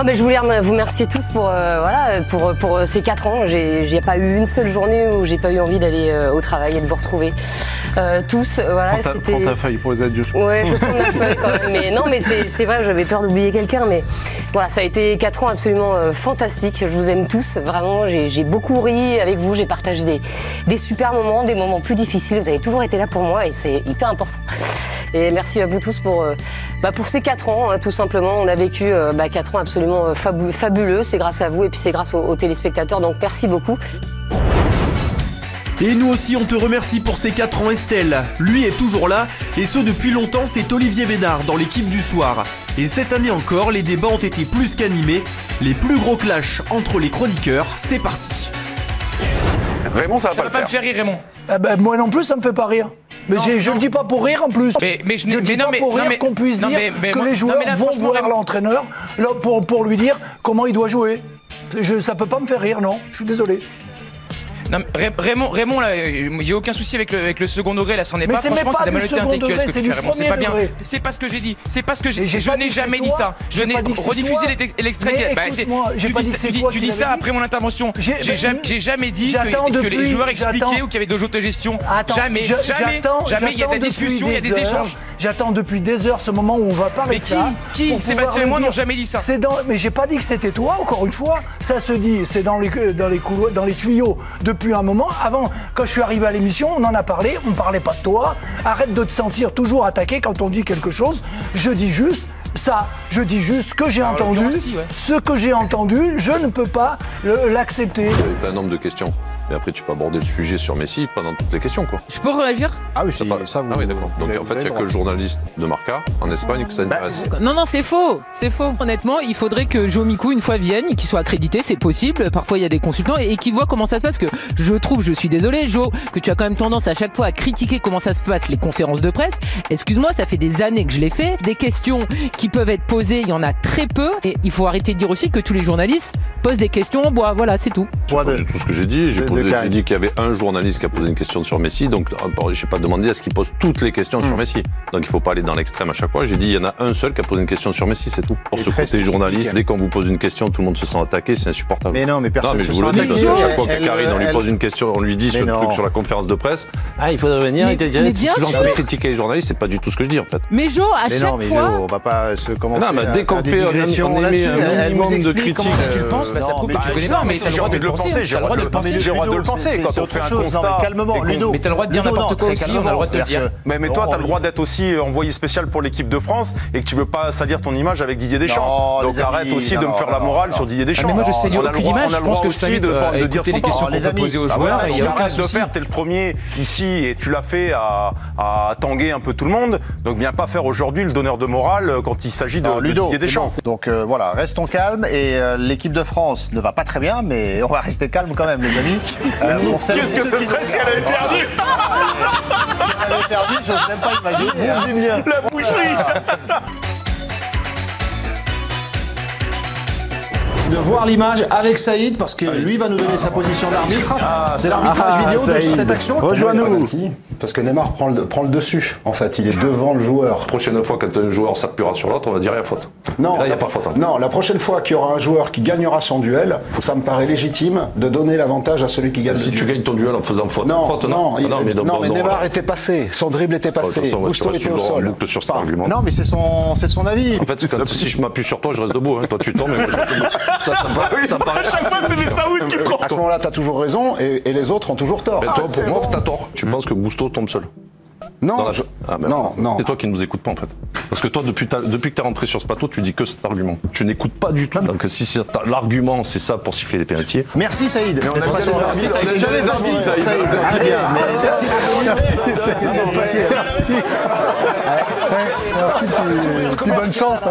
Mais je voulais vous remercier tous pour, euh, voilà, pour, pour euh, ces 4 ans. J'ai pas eu une seule journée où j'ai pas eu envie d'aller euh, au travail et de vous retrouver. Euh, tous, euh, voilà, Prends ta, prends ta feuille pour les adultes, je pense. Ouais, je prends ma feuille quand même. Mais non, mais c'est vrai, j'avais peur d'oublier quelqu'un. Mais voilà, ça a été 4 ans absolument euh, fantastiques. Je vous aime tous, vraiment. J'ai beaucoup ri avec vous. J'ai partagé des, des super moments, des moments plus difficiles. Vous avez toujours été là pour moi et c'est hyper important. Et merci à vous tous pour, euh, bah, pour ces 4 ans, hein, tout simplement. On a vécu euh, bah, 4 ans absolument euh, fabu- fabuleux. C'est grâce à vous et puis c'est grâce aux, aux téléspectateurs. Donc merci beaucoup. Et nous aussi, on te remercie pour ces 4 ans, Estelle. Lui est toujours là, et ce depuis longtemps, c'est Olivier Bédard dans l'équipe du soir. Et cette année encore, les débats ont été plus qu'animés. Les plus gros clashs entre les chroniqueurs, c'est parti. Raymond, ça va Ça pas va le pas me faire. rire, Raymond. Eh ben, moi non plus, ça me fait pas rire. Mais je le dis pas pour rire en plus. Mais- mais je- mais dis non, pas mais- pour rire mais- qu'on puisse non, dire mais- mais que moi- les joueurs là, vont voir l'entraîneur pour lui dire comment il doit jouer. Je, ça peut pas me faire rire, non. Je suis désolé. Non, mais Ray- Raymond, Raymond, là, il n'y a aucun souci avec le, avec le second degré, là, c'en est Mais pas. même Franchement, c'est de la malhonnêteté intellectuelle ce que tu fais, Raymond. C'est pas bien. C'est pas ce que j'ai dit. C'est pas ce que j'ai Mais Je n'ai jamais dit ça. Je n'ai rediffusé l'extrait. Mais Bah, tu dis ça- qui après mon intervention. J'ai- mais- jamais dit que les joueurs expliquaient ou qu'il y avait de l'autogestion. Jamais, jamais, jamais. Il y a des discussions, il y a des échanges. J'attends depuis des heures ce moment où on va parler Mais de qui ça. Qui pour Sébastien et moi n'ont jamais dit ça. Mais j'ai pas dit que c'était toi. Encore une fois, ça se dit. C'est dans les dans les couloirs, dans les tuyaux depuis un moment. Avant, quand je suis arrivé à l'émission, on en a parlé. On parlait pas de toi. Arrête de te sentir toujours attaqué quand on dit quelque chose. Je dis juste. Ça, je dis juste ce que j'ai entendu. ouais. Ce que j'ai entendu, je ne peux pas l'accepter. Un nombre de questions. Et après, tu peux aborder le sujet sur Messi pendant toutes les questions, quoi. Je peux réagir? Ah oui, Ça, pas- ça vous. Ah oui, d'accord. Donc, en fait, il n'y a que le journaliste de Marca en Espagne que ça Bah, intéresse. Non, non, c'est faux, c'est faux. Honnêtement, il faudrait que Joe Miku une fois vienne, qu'il soit accrédité, c'est possible. Parfois, il y a des consultants et, et qu'il voit comment ça se passe. Que je trouve, je suis désolé, Joe, que tu as quand même tendance à chaque fois à critiquer comment ça se passe les conférences de presse. Excuse-moi, ça fait des années que je l'ai fait. Des questions qui peuvent être posées, il y en a très peu. Et il faut arrêter de dire aussi que tous les journalistes pose des questions, on boit, voilà, c'est tout. C'est pas du tout ce que j'ai dit. J'ai de- posé- j'ai Karim. dit qu'il y avait un journaliste qui a posé une question sur Messi, donc euh, j'ai pas demandé à ce qu'il pose toutes les questions Hmm. sur Messi. Donc il faut pas aller dans l'extrême à chaque fois. J'ai dit il y en a un seul qui a posé une question sur Messi, c'est tout. Pour ce côté journaliste, dès qu'on vous pose une question, tout le monde se sent attaqué, c'est insupportable. Mais non, mais personne mais se je vous le sent dis, parce attaqué. qu'à chaque fois que Elle- Karine, on lui elle- pose une question, on lui dit Mais ce non. truc sur la conférence de presse. Ah, il faudrait venir. Mais- il te dit, mais tu- bien tu es en train de sûr. critiquer les journalistes, c'est pas du tout ce que je dis en fait. Mais Jo, à Mais chaque non, mais fois. Jo, on va pas se commencer. Non, mais à dès qu'on fait un- on émet minimum vous de critiques. Si tu le penses, bah, ça non, prouve mais que tu connais non, pas, mais mais t'as le j'ai droit de le penser. J'ai le droit de le penser, de le penser. Quand on fait un constat. calmement, Ludo. Mais t'as le droit de dire n'importe quoi aussi, on a le droit de te dire. Mais, mais toi, Non, tu as le droit d'être aussi envoyé spécial pour l'équipe de France et que tu veux pas salir ton image avec Didier Deschamps. Non, Donc arrête amis, aussi de me faire la morale non. sur Didier Ah, Deschamps. mais moi je sais aucune image, on a je le pense droit que je de, dire les questions qu'on peut amis, poser aux ah, joueurs il n'y a aucun de faire, t'es le premier ici et tu l'as fait à, à tanguer un peu tout le monde. Donc viens pas faire aujourd'hui le donneur de morale euh, quand il s'agit de, Ludo, Didier Deschamps. c'est bon. Donc euh, voilà, restons calmes et euh, l'équipe de France ne va pas très bien, mais on va rester calme quand même, les amis. Euh, Qu'est-ce que ce serait si elle avait perdu Si elle avait perdu, j'ose même pas imaginer. hein. La boucherie de voir l'image avec Saïd parce que lui va nous donner sa position d'arbitre. C'est l'arbitrage Ah, vidéo de cette action. Rejoins-nous. Parce que Neymar prend le, prend le dessus. En fait, il est devant le joueur. Prochaine fois, quand un joueur s'appuiera sur l'autre, on va dire il y a faute. Non, Et là, il n'y la, a pas faute. hein. non, la prochaine fois qu'il y aura un joueur qui gagnera son duel, ça me paraît légitime de donner l'avantage à celui qui gagne Si le tu duel. gagnes ton duel en faisant faute, Non, faute, non, Ah il- non, mais, non, bon, mais non, Neymar était passé, son dribble était passé, Gusto restes était au sol. boucle sur cet argument. Non, mais c'est son, son avis. En fait, quand- si je m'appuie sur toi, je reste debout. hein. Toi, tu tombes, mais moi, je reste debout. Ça, ça me paraît- ça me paraît. À chaque fois, c'est les Saouds qui trompent. À ce moment-là, t'as toujours raison et, et les autres ont toujours tort. Mais toi, pour moi, t'as tort. Tu penses que Gusto tombe seul Non, Dans la- je- Ah, ben, non, non. C'est toi qui ne nous écoutes pas en fait. Parce que toi, depuis, ta- depuis que tu es rentré sur ce plateau, tu dis que cet argument. Tu n'écoutes pas du tout. Donc si l'argument, c'est ça pour siffler les pénalties. Merci Saïd. on a passé arbitres, Merci, Saïd. jamais les Merci, Saïd. Saïd. Merci. Mais Merci Merci. Bonne chance.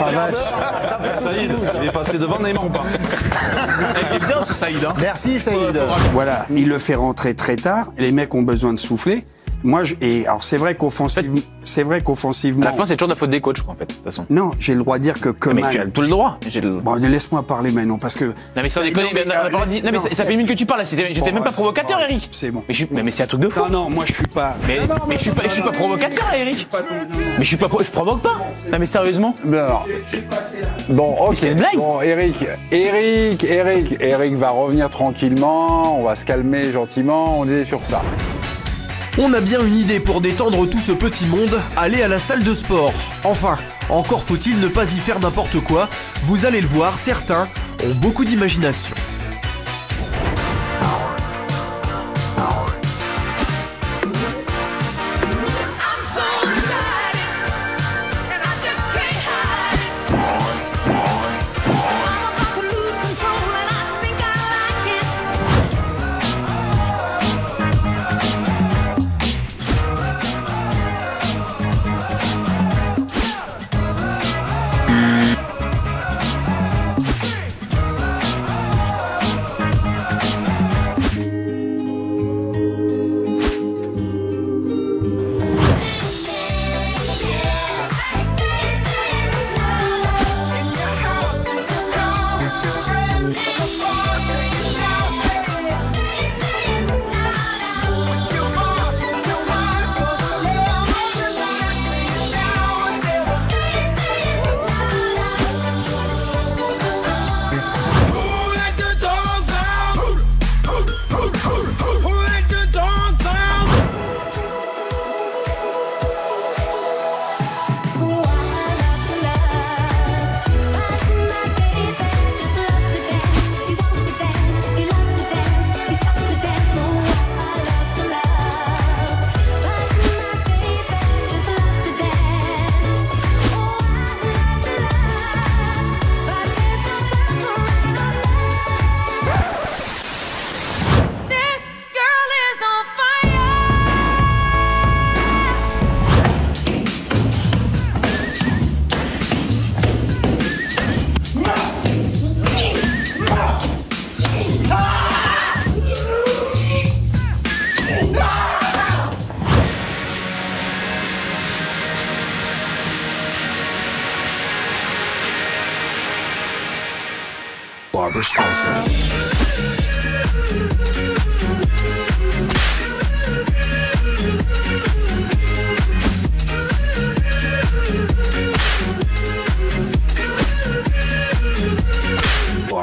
Hein. Saïd, il est passé devant Neymar ou pas Il est bien ce Saïd. hein. Merci Saïd. Voilà, il le fait rentrer très tard. Les mecs ont besoin de souffler. Moi, je, et alors c'est vrai qu'offensivement, c'est vrai À qu'offensivement. la fin, c'est toujours de la faute des coachs, quoi, en fait, de toute façon. Non, j'ai le droit de dire que Mais Coman. tu as tout le droit. J'ai le- Bon, laisse-moi parler maintenant, parce que. Non mais sans Non, déconner, mais, mais, euh, non, mais non. ça, ça fait une minute que tu parles, j'étais Bon, même pas provocateur. Eric. C'est bon. Mais, je, mais, mais c'est un truc de fou. Non, non, moi je suis pas. Mais, mais je suis pas, je suis pas provocateur, là, Eric. Mais je suis pas, je provoque pas. Non mais sérieusement. Alors, bon, ok. c'est une blague. Bon, Eric, Eric, Eric, Eric va revenir tranquillement. On va se calmer gentiment. On est sur ça. On a bien une idée pour détendre tout ce petit monde, aller à la salle de sport. Enfin, encore faut-il ne pas y faire n'importe quoi, vous allez le voir, certains ont beaucoup d'imagination.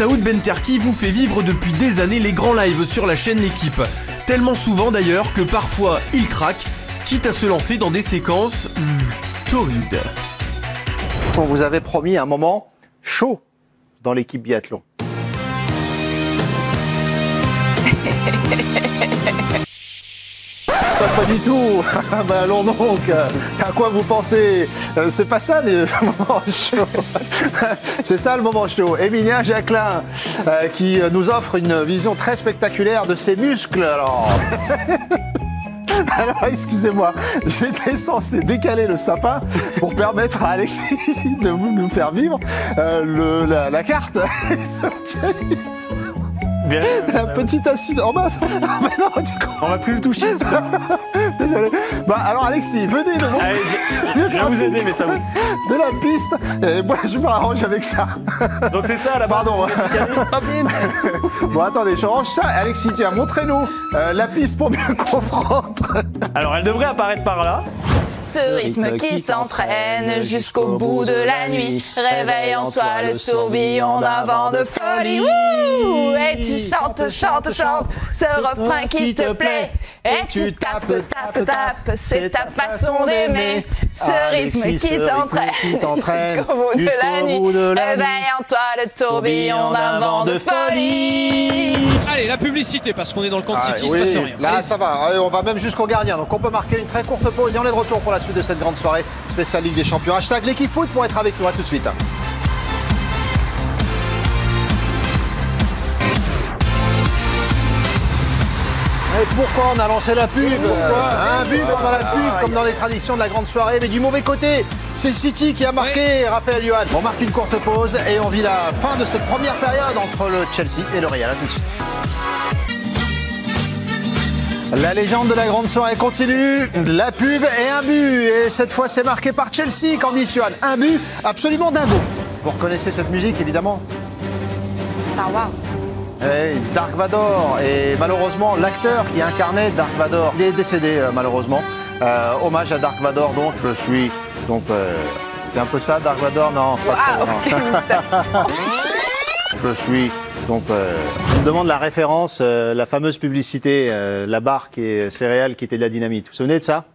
Saoud Benterki vous fait vivre depuis des années les grands lives sur la chaîne L'équipe. Tellement souvent d'ailleurs que parfois il craque, quitte à se lancer dans des séquences hmm, torrides. On vous avait promis un moment chaud dans l'équipe biathlon. Pas, du tout. bah allons donc. À quoi vous pensez? Euh, C'est pas ça le moment chaud. C'est ça le moment chaud. Emilia Jacquelin euh, qui nous offre une vision très spectaculaire de ses muscles. Alors. Alors, excusez-moi, j'étais censé décaler le sapin pour permettre à Alexis de nous faire vivre euh, la carte. Un petit acide. Oh bah, ah bah non, du coup. On va plus le toucher. Désolé. Bah alors Alexis, venez le Allez, je- je vais vous aider, mais ça vous- De la piste. Et moi je m'arrange avec ça. Donc c'est ça, la base. Pardon. Bon attendez, je range ça. Alexis, tiens, montrez-nous euh, la piste pour mieux comprendre. Alors elle devrait apparaître par là. Ce rythme qui t'entraîne jusqu'au bout de la nuit réveille en toi le tourbillon d'un vent de folie. Wouh et tu chantes, chantes, chantes ce refrain qui te plaît. Et tu tapes, tapes, tapes, c'est ta façon d'aimer. Ce rythme qui t'entraîne jusqu'au bout de la nuit réveille en toi le tourbillon d'un vent de folie. Allez, la publicité, parce qu'on est dans le camp de Ah, City, il se passe rien. Là, ça va. On va même jusqu'au gardien. Donc, on peut marquer une très courte pause et on est de retour pour la suite de cette grande soirée spéciale Ligue des Champions. Hashtag l'équipe foot pour être avec nous. À tout de suite. Et pourquoi on a lancé la pub Un but pendant la pub, comme dans les traditions de la grande soirée, mais du mauvais côté. C'est le City qui a marqué, Raphaël Johan. On marque une courte pause et on vit la fin de cette première période entre le Chelsea et le Real. À tout de suite. La légende de la grande soirée continue, la pub et un but. Et cette fois, c'est marqué par Chelsea, Candice Johan. Un but absolument dingo. Vous reconnaissez cette musique, évidemment Star Wars. Eh, Dark Vador. Et malheureusement, l'acteur qui incarnait Dark Vador, il est décédé, euh, malheureusement. Euh, hommage à Dark Vador, donc je suis. Donc, euh, c'était un peu ça, Dark Vador Non, pas trop, non. Je suis. Donc, euh, on me demande la référence, euh, la fameuse publicité, euh, la barre qui est céréales qui était de la dynamite. Vous vous souvenez de ça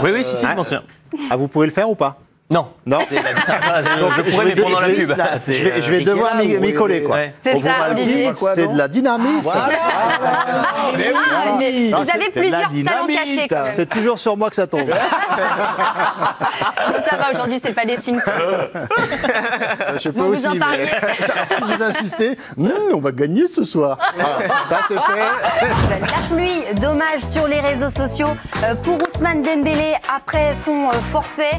Oui, oui, si, si, je Ah, m'en souviens. Ah, vous pouvez le faire ou pas Non. Non C'est la- Donc, je pourrais, vais mais pendant de- la je vais- pub. Je Là, c'est, vais, je vais euh, devoir m'y coller, quoi. Ouais. C'est ça. C'est de la dynamite. Voilà. Ça. Mais oui. Ah, mais Non, vous avez plusieurs talents cachés, quand même. C'est toujours sur moi que ça tombe. Ça va, aujourd'hui, c'est pas des Simpsons. Je peux Bon, vous aussi, en mais parliez. si vous insistez, on va gagner ce soir. Voilà. Ça, c'est fait. La pluie d'hommages sur les réseaux sociaux euh, pour Ousmane Dembélé après son euh, forfait.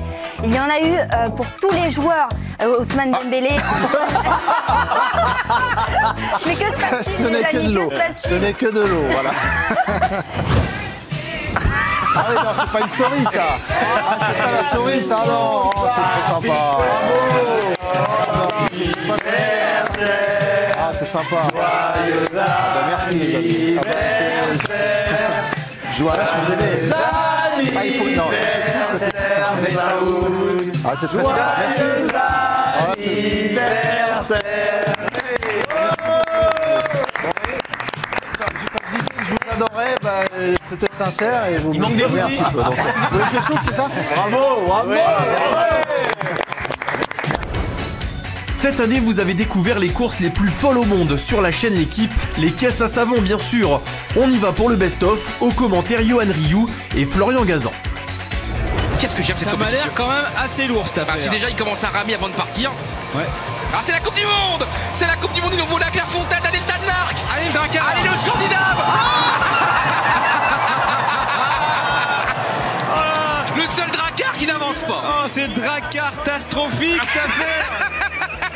Il y en a eu euh, pour tous les joueurs. Euh, Ousmane Dembélé. Mais que se Ce passe-t-il n'est les que de l'eau. Que se passe-t-il Ce n'est que de l'eau, voilà. Ah oui, non, c'est pas une story, ça. Ah, c'est pas la story, ça, non. Oh, c'est très sympa. Ah, c'est sympa. Bah, merci, les amis. Ah, c'est- Joie, je suis désolé. Ah, il faut... Non, je. Ah, c'est très sympa. Merci. Ah, Bah, euh, c'était sincère et vous me manque des trouvez un bruits. petit peu. Donc, vous voulez que je souffle, c'est ça Bravo, bravo Cette année, vous avez découvert les courses les plus folles au monde sur la chaîne L'équipe, les caisses à savon bien sûr. On y va pour le best-of, aux commentaires Johan Rioux et Florian Gazan. Qu'est-ce que j'aime cette Ça m'a compétition l'air quand même assez lourd cette Ah, affaire. si déjà il commence à ramer avant de partir. Ouais. Ah c'est la Coupe du Monde C'est la Coupe du Monde, ils nous la Clairefontaine, Allez le Drakkar Allez le Scandinave Ah Le seul Drakkar qui n'avance pas Oh, c'est Drakkar catastrophique cette affaire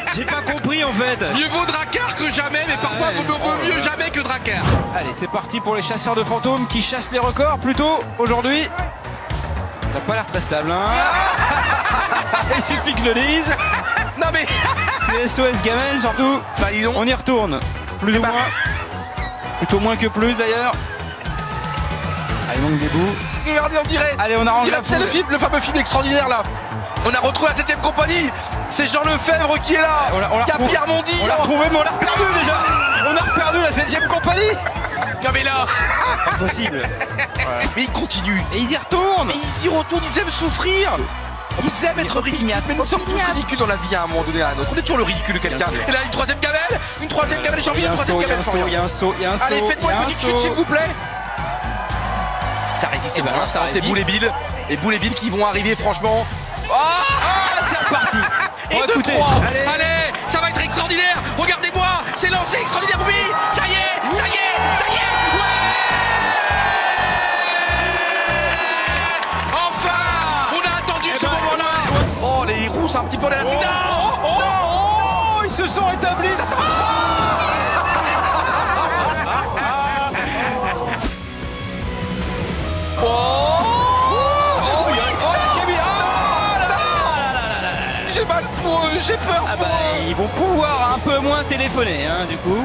J'ai pas compris en fait Mieux vaut Drakkar que jamais, mais parfois Ouais. vaut vaut mieux jamais que Drakkar Allez, c'est parti pour les chasseurs de fantômes qui chassent les records plutôt aujourd'hui. Ça n'a pas l'air très stable, hein Il suffit que je le dise. Non mais C'est SOS Gamel surtout. Bah dis donc On y retourne. Plus ou bah. moins. Plutôt moins que plus d'ailleurs. Ah, il manque des bouts. Regardez, on dirait Allez, on arrange la a- C'est le film, le fameux film extraordinaire là. On a retrouvé la 7ème compagnie. C'est Jean Lefebvre qui est là. On on Il y a retrouvé. Pierre Mondi On l'a retrouvé, mais on l'a perdu déjà. On a perdu la 7ème compagnie. Non mais là. Impossible. Mais ils continuent Et ils y retournent. Mais ils y retournent, ils aiment souffrir ils aiment être ridicules, mais nous sommes tous ridicules dans la vie à un moment donné à un autre. On est toujours le ridicule de quelqu'un. Et là, une troisième gamelle, une troisième gamelle, j'ai envie d'une un troisième saut, il y a gamelle. un saut, Florian. il y a un saut, il y a un saut. Allez, faites-moi une un petite chute, s'il vous plaît. Ça résiste Eh ben pas, non, ça C'est. Boule et Bill. Et Boule et Bill qui vont arriver, franchement. Oh Ah, c'est reparti Et Bon, de écoutez, trois. allez. Allez, ça va être extraordinaire. Regardez-moi, c'est lancé extraordinaire, oui. Ça y est, ça y est, ça y est. Oh, un petit peu de l'accident. Oh, oh, oh, ils se sont établis Oh, oh. Oh, Ah. J'ai mal pour eux, j'ai peur Ah bah, eux. ils vont pouvoir un peu moins téléphoner, hein, du coup.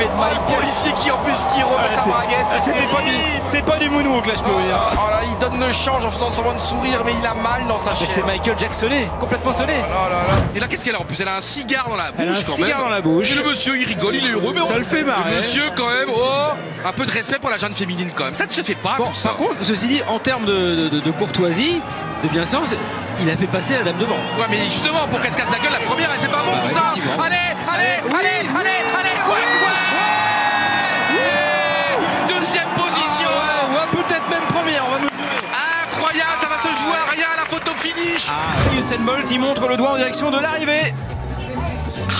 L'arrivée de Oh, le Michael policier qui en plus qui remet Ouais, sa c'est- baguette, ah, C'était pas du, c'est pas du moonwalk là, je peux vous dire. Oh là, il donne le change en faisant semblant de sourire, mais il a mal dans sa Mais chair. c'est Michael Jacksonné, complètement sonné. Oh. Et là, qu'est-ce qu'elle a en plus? Elle a un cigare dans la bouche. Elle a un quand cigare même. dans la bouche. Et le monsieur, il rigole, il est heureux, mais Ça on- le fait marrer. Le monsieur, quand même, oh Un peu de respect pour la jeune féminine, quand même. Ça ne se fait pas, Bon, par contre, ceci dit, en termes de, de- de courtoisie, de bienséance, il a fait passer la dame devant. Ouais, mais justement, pour qu'elle se casse la gueule, la première, et c'est pas bon, Ouais, ça. Allez, allez, Oui. allez, allez, allez, ouais, ouais Deuxième première, on va mesurer. Incroyable, ça va se jouer à rien, la photo finish Ah, Usain Bolt, il montre le doigt en direction de l'arrivée.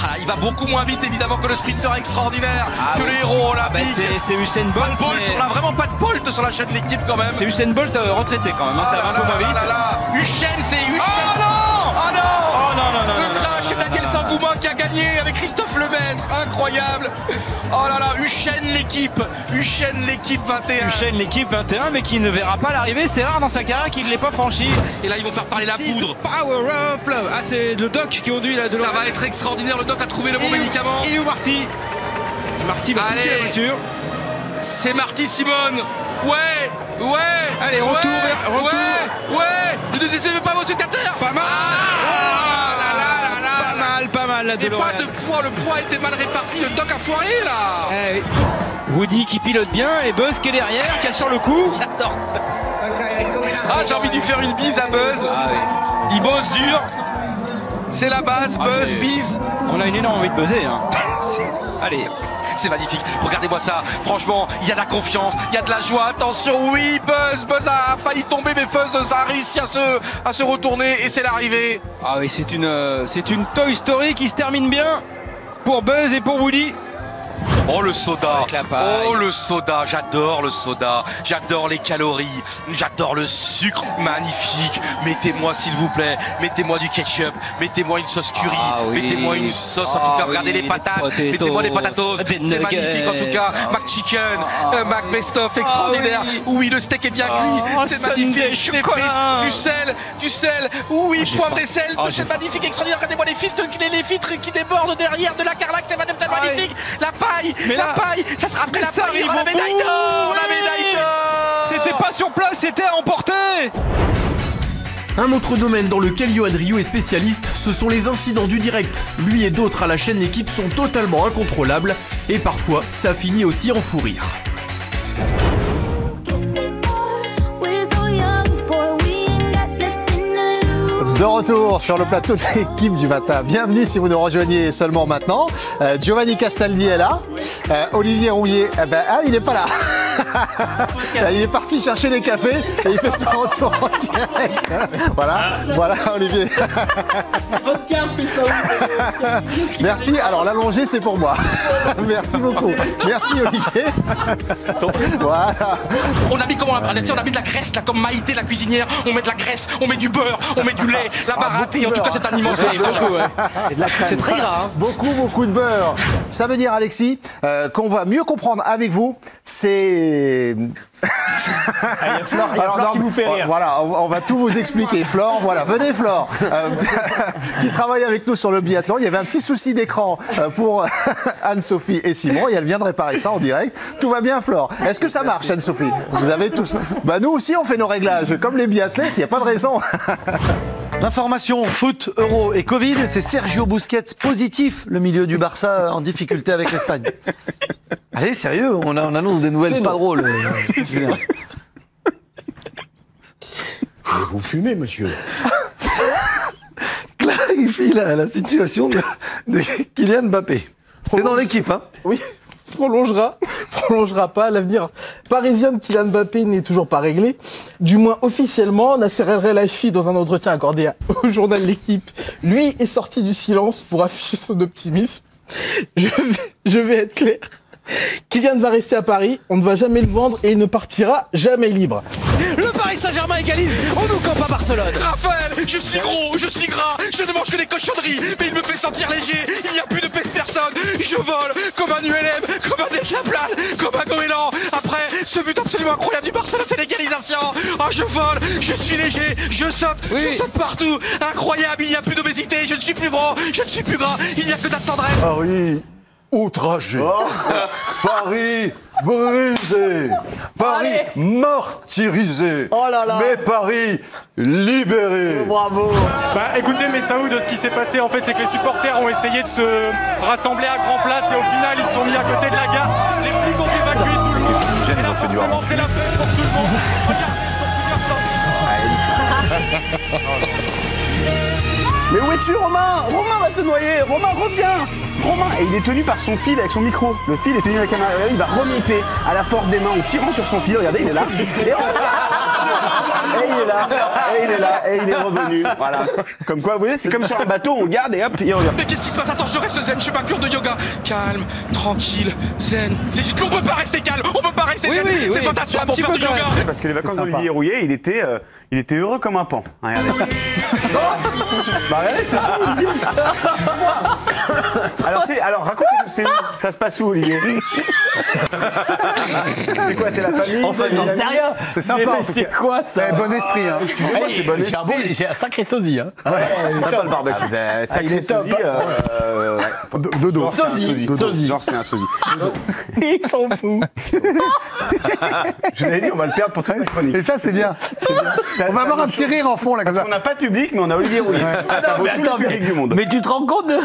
Ah, Il va beaucoup moins vite, évidemment, que le sprinter extraordinaire, Ah que le héros Bah, olympique. c'est Usain Pas Bolt, de Bolt, mais- on a vraiment pas de Bolt sur la chaîne de l'équipe, quand même c'est Usain Bolt euh, retraité quand même, hein, Ah ça va là un peu là moins là vite. là là. Usain, c'est Usain Oh non Oh non Oh non, non, non, gagné avec Christophe Lemaître, incroyable Oh là là, Usain l'équipe, Usain l'équipe 21 Usain, l'équipe 21, mais qui ne verra pas l'arrivée. C'est rare dans sa carrière qu'il ne l'ait pas franchi. Et là ils vont faire parler la poudre Power of love. Ah, c'est le doc qui conduit la de Ça va être extraordinaire, le doc a trouvé le bon Et médicament Et où Marty Marty va pousser la voiture. C'est Marty Simone Ouais Ouais Allez, retour ouais, retour. Ouais Ouais Ne décevez pas vos spectateurs Pas mal. Ah la Et pas de poids, le poids était mal réparti, le doc a foiré là Eh oui. Woody qui pilote bien et Buzz qui est derrière, qui a sur le coup. J'adore Ah, j'ai envie de lui faire une bise à Buzz. Il bosse dur. C'est la base, Ah, Buzz, bise. On a une énorme envie de buzzer. Hein. Allez, c'est magnifique. Regardez-moi ça. Franchement, il y a de la confiance, il y a de la joie. Attention, oui, Buzz, Buzz a failli tomber, mais Fuzz a réussi à se, à se retourner et c'est l'arrivée. Ah oui, c'est une, euh, c'est une Toy Story qui se termine bien pour Buzz et pour Woody. Oh le soda. Oh le soda. J'adore le soda. J'adore les calories. J'adore le sucre Magnifique. Mettez-moi s'il vous plaît. Mettez-moi du ketchup. Mettez-moi une sauce curry. Ah oui. Mettez-moi une sauce. En Ah tout cas Regardez oui, les patates. Mettez-moi les patatos. C'est magnifique en tout cas. Ah. Mac chicken euh, Mac best-of extraordinaire oui. oui. le steak est bien Ah, cuit. C'est magnifique. Des frites, Du sel Du sel. Oui poivre et sel. Ah, C'est magnifique extraordinaire. Regardez-moi les filtres les, les filtres qui débordent derrière de la carlac C'est Ah, magnifique La paille Mais La là- paille Ça sera après la ça paille arrive Oh, la médaille d'or La médaille d'or C'était pas sur place, c'était à emporter. Un autre domaine dans lequel Johan Rio est spécialiste, ce sont les incidents du direct. Lui et d'autres à la chaîne L'équipe sont totalement incontrôlables et parfois ça finit aussi en fou rire. De retour sur le plateau de l'équipe du matin. Bienvenue si vous nous rejoignez seulement maintenant. Euh, Giovanni Castaldi est là. Euh, Olivier Rouillet, eh ben, ah, il n'est pas là. Il est parti chercher des cafés et il fait son retour en direct. Voilà, voilà Olivier. Merci. Alors l'allongé c'est pour moi. Merci beaucoup. Merci Olivier. Voilà. On a mis comment on a mis de la graisse là comme Maïté la cuisinière On met de la graisse, on met du beurre, on met du lait, la baratte et en tout cas c'est un immense ouais. C'est très rare. hein. Beaucoup, beaucoup de beurre. Ça veut dire, Alexis, euh, qu'on va mieux comprendre avec vous, c'est... Ah, Il y a Flore, il y a Alors, Flore non, qui vous fait rire. Voilà, on, on va tout vous expliquer. Flore, voilà, venez Flore, euh, qui travaille avec nous sur le biathlon. Il y avait un petit souci d'écran euh, pour Anne-Sophie et Simon et elle vient de réparer ça en direct. Tout va bien Flore. Est-ce que ça marche Anne-Sophie? Vous avez tous... Bah nous aussi on fait nos réglages. Comme les biathlètes, il n'y a pas de raison. Information foot, euro et Covid, c'est Sergio Busquets positif, le milieu du Barça en difficulté avec l'Espagne. Allez, sérieux, on, a- on annonce des nouvelles C'est pas drôles. euh, vous fumez, monsieur. Clarifie la, la situation de, de Kylian Mbappé. C'est dans l'équipe, hein Oui, prolongera, prolongera pas. L'avenir parisien de Kylian Mbappé n'est toujours pas réglé. Du moins officiellement, Nasser El Khelaifi, dans un entretien accordé au journal L'équipe, lui est sorti du silence pour afficher son optimisme. Je vais être clair. Kylian va rester à Paris, on ne va jamais le vendre et il ne partira jamais libre. Le Paris Saint-Germain égalise. On nous campe à Barcelone. Raphaël, je suis gros, je suis gras, je ne mange que des cochonneries, mais il me fait sentir léger, il n'y a plus de pèse personne, je vole comme un ULM, comme un Decathlon, comme un goéland. Après, ce but absolument incroyable du Barcelone, c'est l'égalisation. Oh, je vole, je suis léger, je saute, je saute partout. Incroyable, il n'y a plus d'obésité, je ne suis plus gros, je ne suis plus gras, il n'y a que de la tendresse. Paris outragé. Paris brisé. Paris martyrisé. Mais Paris libéré. Bravo. Bah écoutez mes Saoud, ce qui s'est passé en fait c'est que les supporters ont essayé de se rassembler à grand place et au final ils se sont mis à côté de la gare. Les flics ont évacué tout le monde. Et là forcément c'est la fête pour tout le monde. Regardez, ils sont plus Mais où es-tu, Romain Romain va se noyer Romain, reviens Romain Et il est tenu par son fil avec son micro. Le fil est tenu avec. Regardez, Il va remonter à la force des mains en tirant sur son fil. Regardez, il est là. Et, et il est là. Et il est là. Et il est revenu. Voilà. Comme quoi, vous voyez, c'est comme sur un bateau, on garde et hop, il revient. Mais qu'est-ce qui se passe? Attends, je reste zen, je fais ma cure de yoga. Calme, tranquille, zen. C'est juste qu'on peut pas rester calme, on peut pas rester zen. c'est fantastique pour faire du yoga. Parce que les vacances d'Olivier Rouillet, il était, euh, il était heureux comme un pan. Regardez. bah regardez, c'est alors, alors racontez-nous, Ça se passe où, Olivier? C'est quoi, c'est la famille En famille. c'est C'est rien. C'est sympa. Mais en tout c'est cas. quoi ça Eh, Bon esprit, hein. Hey, c'est bon c'est un bon- esprit. C'est un sacré sosie. Hein. Ouais, sympa le barbecue. Ah, avez- Ah, sacré il est top, sosie, hein. euh, ouais. Dodo. Genre, c'est un Sosie. sosie. Genre, c'est un sosie. Il s'en fout. Je vous avais dit, on va le perdre pour toute la chronique. Et ça, c'est bien. C'est bien. On va avoir un petit rire en fond, là, comme ça. On n'a pas de public, mais on a Olivier Rouillet. Ah Ça vaut mais tout le public mais- du monde. Mais tu te rends compte de.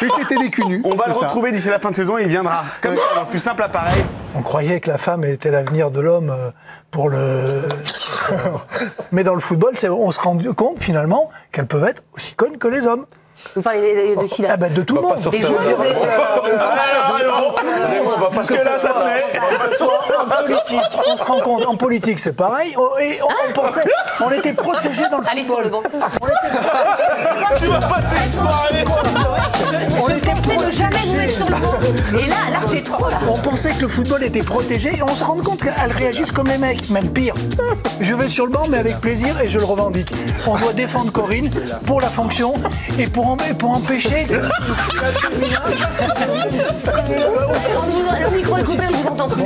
Mais c'était des culs nus. On va le c'est retrouver d'ici la fin de saison, il viendra. Comme ça, dans le plus simple appareil. On croyait que la femme était l'avenir de l'homme euh, pour le. Mais dans le football, on se rend compte finalement qu'elles peuvent être aussi connes que les hommes. Vous parlez de, de qui là Ah ben de tout le Des monde. joueurs, des- Parce que là, ça En politique, on se rend compte, en politique, c'est pareil. Oh, Et on, on pensait, on était protégés dans le Allez sur football. le banc. Tu vas passer une soirée On était Et là, là, c'est trop là. On pensait que le football était protégé et on se rend compte qu'elles réagissent comme les mecs, même pire. Je vais sur le banc, mais avec plaisir et je le revendique. On doit défendre Corinne pour la fonction et pour, empêcher. Le micro est coupé, on vous entend plus.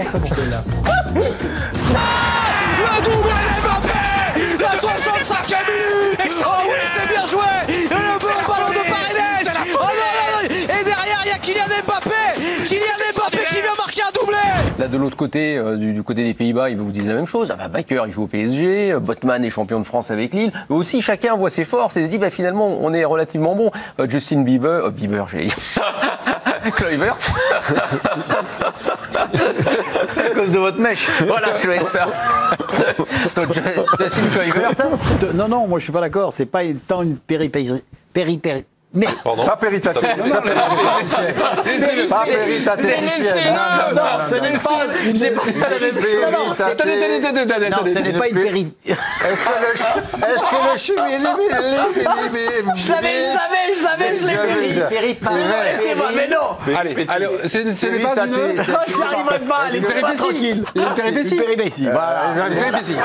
Le double Mbappé La 65e minute Extraordinaire c'est bien joué Et le bon ballon Là, de l'autre côté, euh, du, du côté des Pays-Bas, ils vous disent la même chose. Ah bah, Baker, il joue au PSG, euh, Botman est champion de France avec Lille. Aussi, chacun voit ses forces et se dit, bah, finalement, on est relativement bon. Euh, Justin Bieber, Bieber, j'ai Kluivert. C'est à cause de votre mèche. Voilà, c'est ça. Donc, Ju- Justin Kluivert. Non, non, moi je suis pas d'accord. C'est pas tant une. Péripérie. Mais. Pas péritative. Non, non, Pas Pas péritative. Non, non, ce n'est pas. J'ai pas ça la même chose. Non, non, c'est- attendez, attendez, attendez, attendez, Non, ce n'est pas une péri. Est-ce que le, chimie, Je l'avais, je l'avais, je l'avais, je l'ai péri. Laissez-moi, mais non. Allez, allez, ce n'est pas une. Je n'y arriverai pas, laissez-moi tranquille. Une péripétie. Une péripétie, voilà. Une péripétie.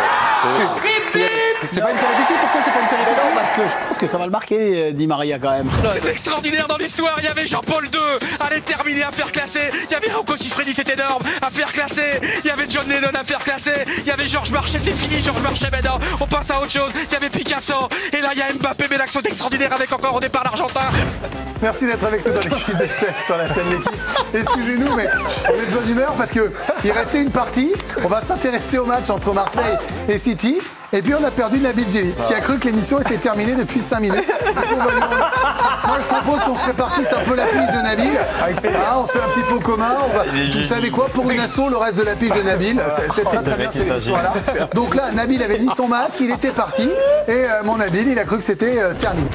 C'est pas une péripétie Pourquoi c'est pas une péripétie? Non, parce que je pense que ça va le marquer, euh, dit Maria quand même. C'est extraordinaire dans l'histoire, il y avait Jean-Paul II les terminer, à faire classer, il y avait Rocco Siffredi, c'est énorme, à faire classer, il y avait John Lennon à faire classer, il y avait Georges Marchais, c'est fini Georges Marchais maintenant, on passe à autre chose, il y avait Picasso, et là il y a Mbappé, mais l'action est extraordinaire avec encore au départ l'Argentin. Merci d'être avec nous dans quiz Estelle sur la chaîne L'équipe. Excusez-nous, mais on est de bonne humeur parce que il restait une partie. On va s'intéresser au match entre Marseille et City. Et puis on a perdu Nabil Djellit, qui a cru que l'émission était terminée depuis 5 minutes. Moi je propose qu'on se répartisse un peu la pige de Nabil. Ah, on se fait un petit pot commun. On va... Vous savez quoi Pour une asso, le reste de la pige de Nabil. C'est- C'est très très bien. Donc là, Nabil avait mis son masque, il était parti. Et euh, mon Nabil, il a cru que c'était euh, terminé.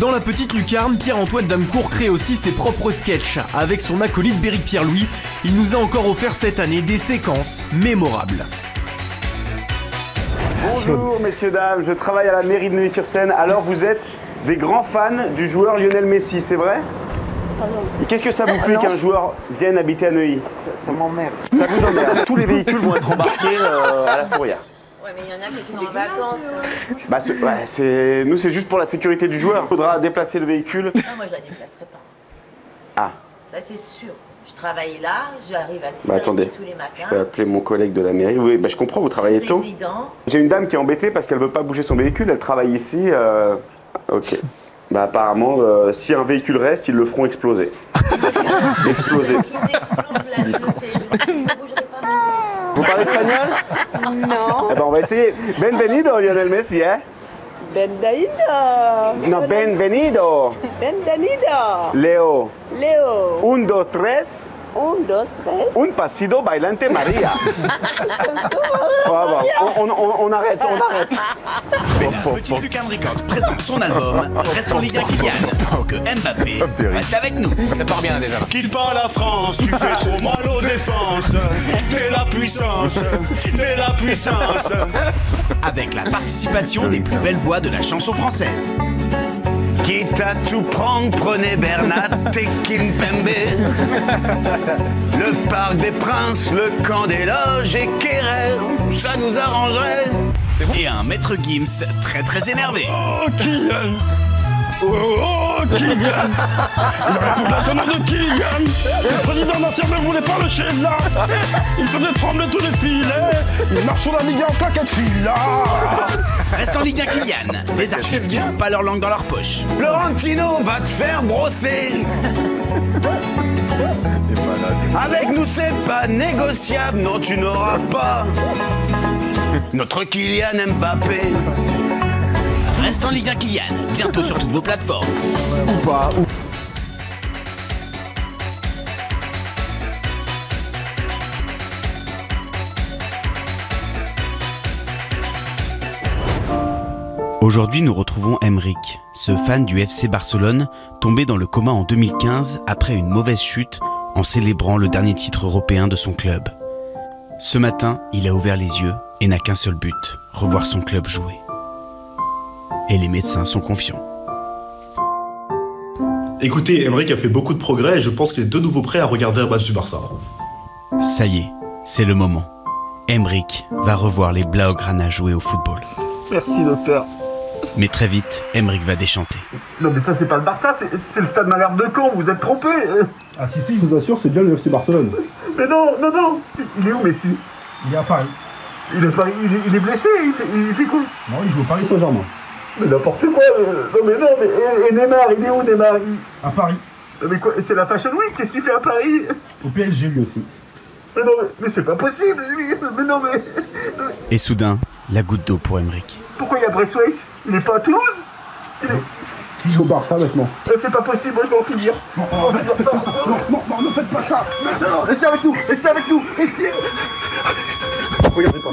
Dans la petite lucarne, Pierre-Antoine Damecourt crée aussi ses propres sketchs. Avec son acolyte Béric Pierre-Louis, il nous a encore offert cette année des séquences mémorables. Bonjour messieurs, dames, je travaille à la mairie de Neuilly-sur-Seine. Alors vous êtes des grands fans du joueur Lionel Messi, c'est vrai? Et qu'est-ce que ça vous fait qu'un joueur vienne habiter à Neuilly? Ça, m'emmerde. Ça vous emmerde. Tous les véhicules vont être embarqués euh, à la fourrière. Ouais, mais il y en a qui sont en vacances. Bah, c'est- ouais, c'est- nous, c'est juste pour la sécurité du joueur. Il faudra déplacer le véhicule. Non, moi je la déplacerai pas. Ah, Ça c'est sûr. Je travaille là, j'arrive à 6 bah attendez. tous les Je matins. vais appeler mon collègue de la mairie. Oui, bah, je comprends, vous travaillez tôt. J'ai une dame qui est embêtée parce qu'elle veut pas bouger son véhicule. Elle travaille ici. euh, Ok. Bah apparemment, euh, si un véhicule reste, ils le feront exploser. exploser. Vous parlez espagnol? Non. Eh ben, on va essayer. Benvenido, Lionel Messi, hein Benvenido. Non, benvenido. Benvenido. Léo. Léo. Un, dos, tres. Un, dos, tres. Un pasito bailante Maria. On, on- on- on arrête, on arrête. La petite lucarne Records présente son album Reste en Ligue 1 Kylian pour que Mbappé reste avec nous. Ça part bien déjà. Quitte pas la France, tu fais trop mal aux défenses. T'es la puissance, t'es la puissance. Avec la participation des plus belles voix de la chanson française. Quitte à tout prendre, prenez Bernat et Kimpembe. Le Parc des Princes, le camp des loges et Kerrer, ça nous arrangerait. Et un maître Gims très très énervé. Oh Kylian Oh, oh, Kylian Il aurait tout maintenant de Kylian Le président Nasser ne voulait pas lâcher là Il faisait trembler tous les filets. Il marche sur la Ligue 1 en claquette fila Reste en Ligue 1 Kylian. Des artistes qui n'ont pas leur langue dans leur poche. Florentino va te faire brosser. Avec nous c'est pas négociable, non tu n'auras pas. Notre Kylian Mbappé Reste en Ligue 1 Kylian. Bientôt sur toutes vos plateformes. Ou pas, ou... Aujourd'hui, nous retrouvons Emric, ce fan du FC Barcelone, tombé dans le coma en 2015 après une mauvaise chute en célébrant le dernier titre européen de son club. Ce matin, il a ouvert les yeux et n'a qu'un seul but, revoir son club jouer. Et les médecins sont confiants. Écoutez, Emmerich a fait beaucoup de progrès et je pense qu'il est de nouveau prêt à regarder un match du Barça. Ça y est, c'est le moment. Emric va revoir les Blaugrana jouer au football. Merci, docteur. Mais très vite, Emric va déchanter. Non, mais ça, c'est pas le Barça, c'est le stade Malherbe de Caen, vous vous êtes trompé. Ah, si, si, je vous assure, c'est bien le FC Barcelone. Mais non, non, non Il est où, Messi? Il est à Paris. Il est, à Paris, il est, il est blessé, il fait, il fait quoi? Non, il joue au Paris Saint-Germain. Mais n'importe quoi euh, Non, mais non, mais. Et, et Neymar, il est où, Neymar? À Paris. Mais quoi C'est la Fashion Week, qu'est-ce qu'il fait à Paris? Au PSG, lui aussi. Mais non, mais, mais c'est pas possible lui. Mais non, mais. Et soudain, la goutte d'eau pour Emric. Pourquoi il y a Bressways Il est pas à Toulouse? Il est. Il joue au Barça maintenant. C'est pas possible, moi je vais en finir. Non, non, non, non, ne faites pas ça Non, non, restez avec nous Restez avec nous Restez Regardez pas.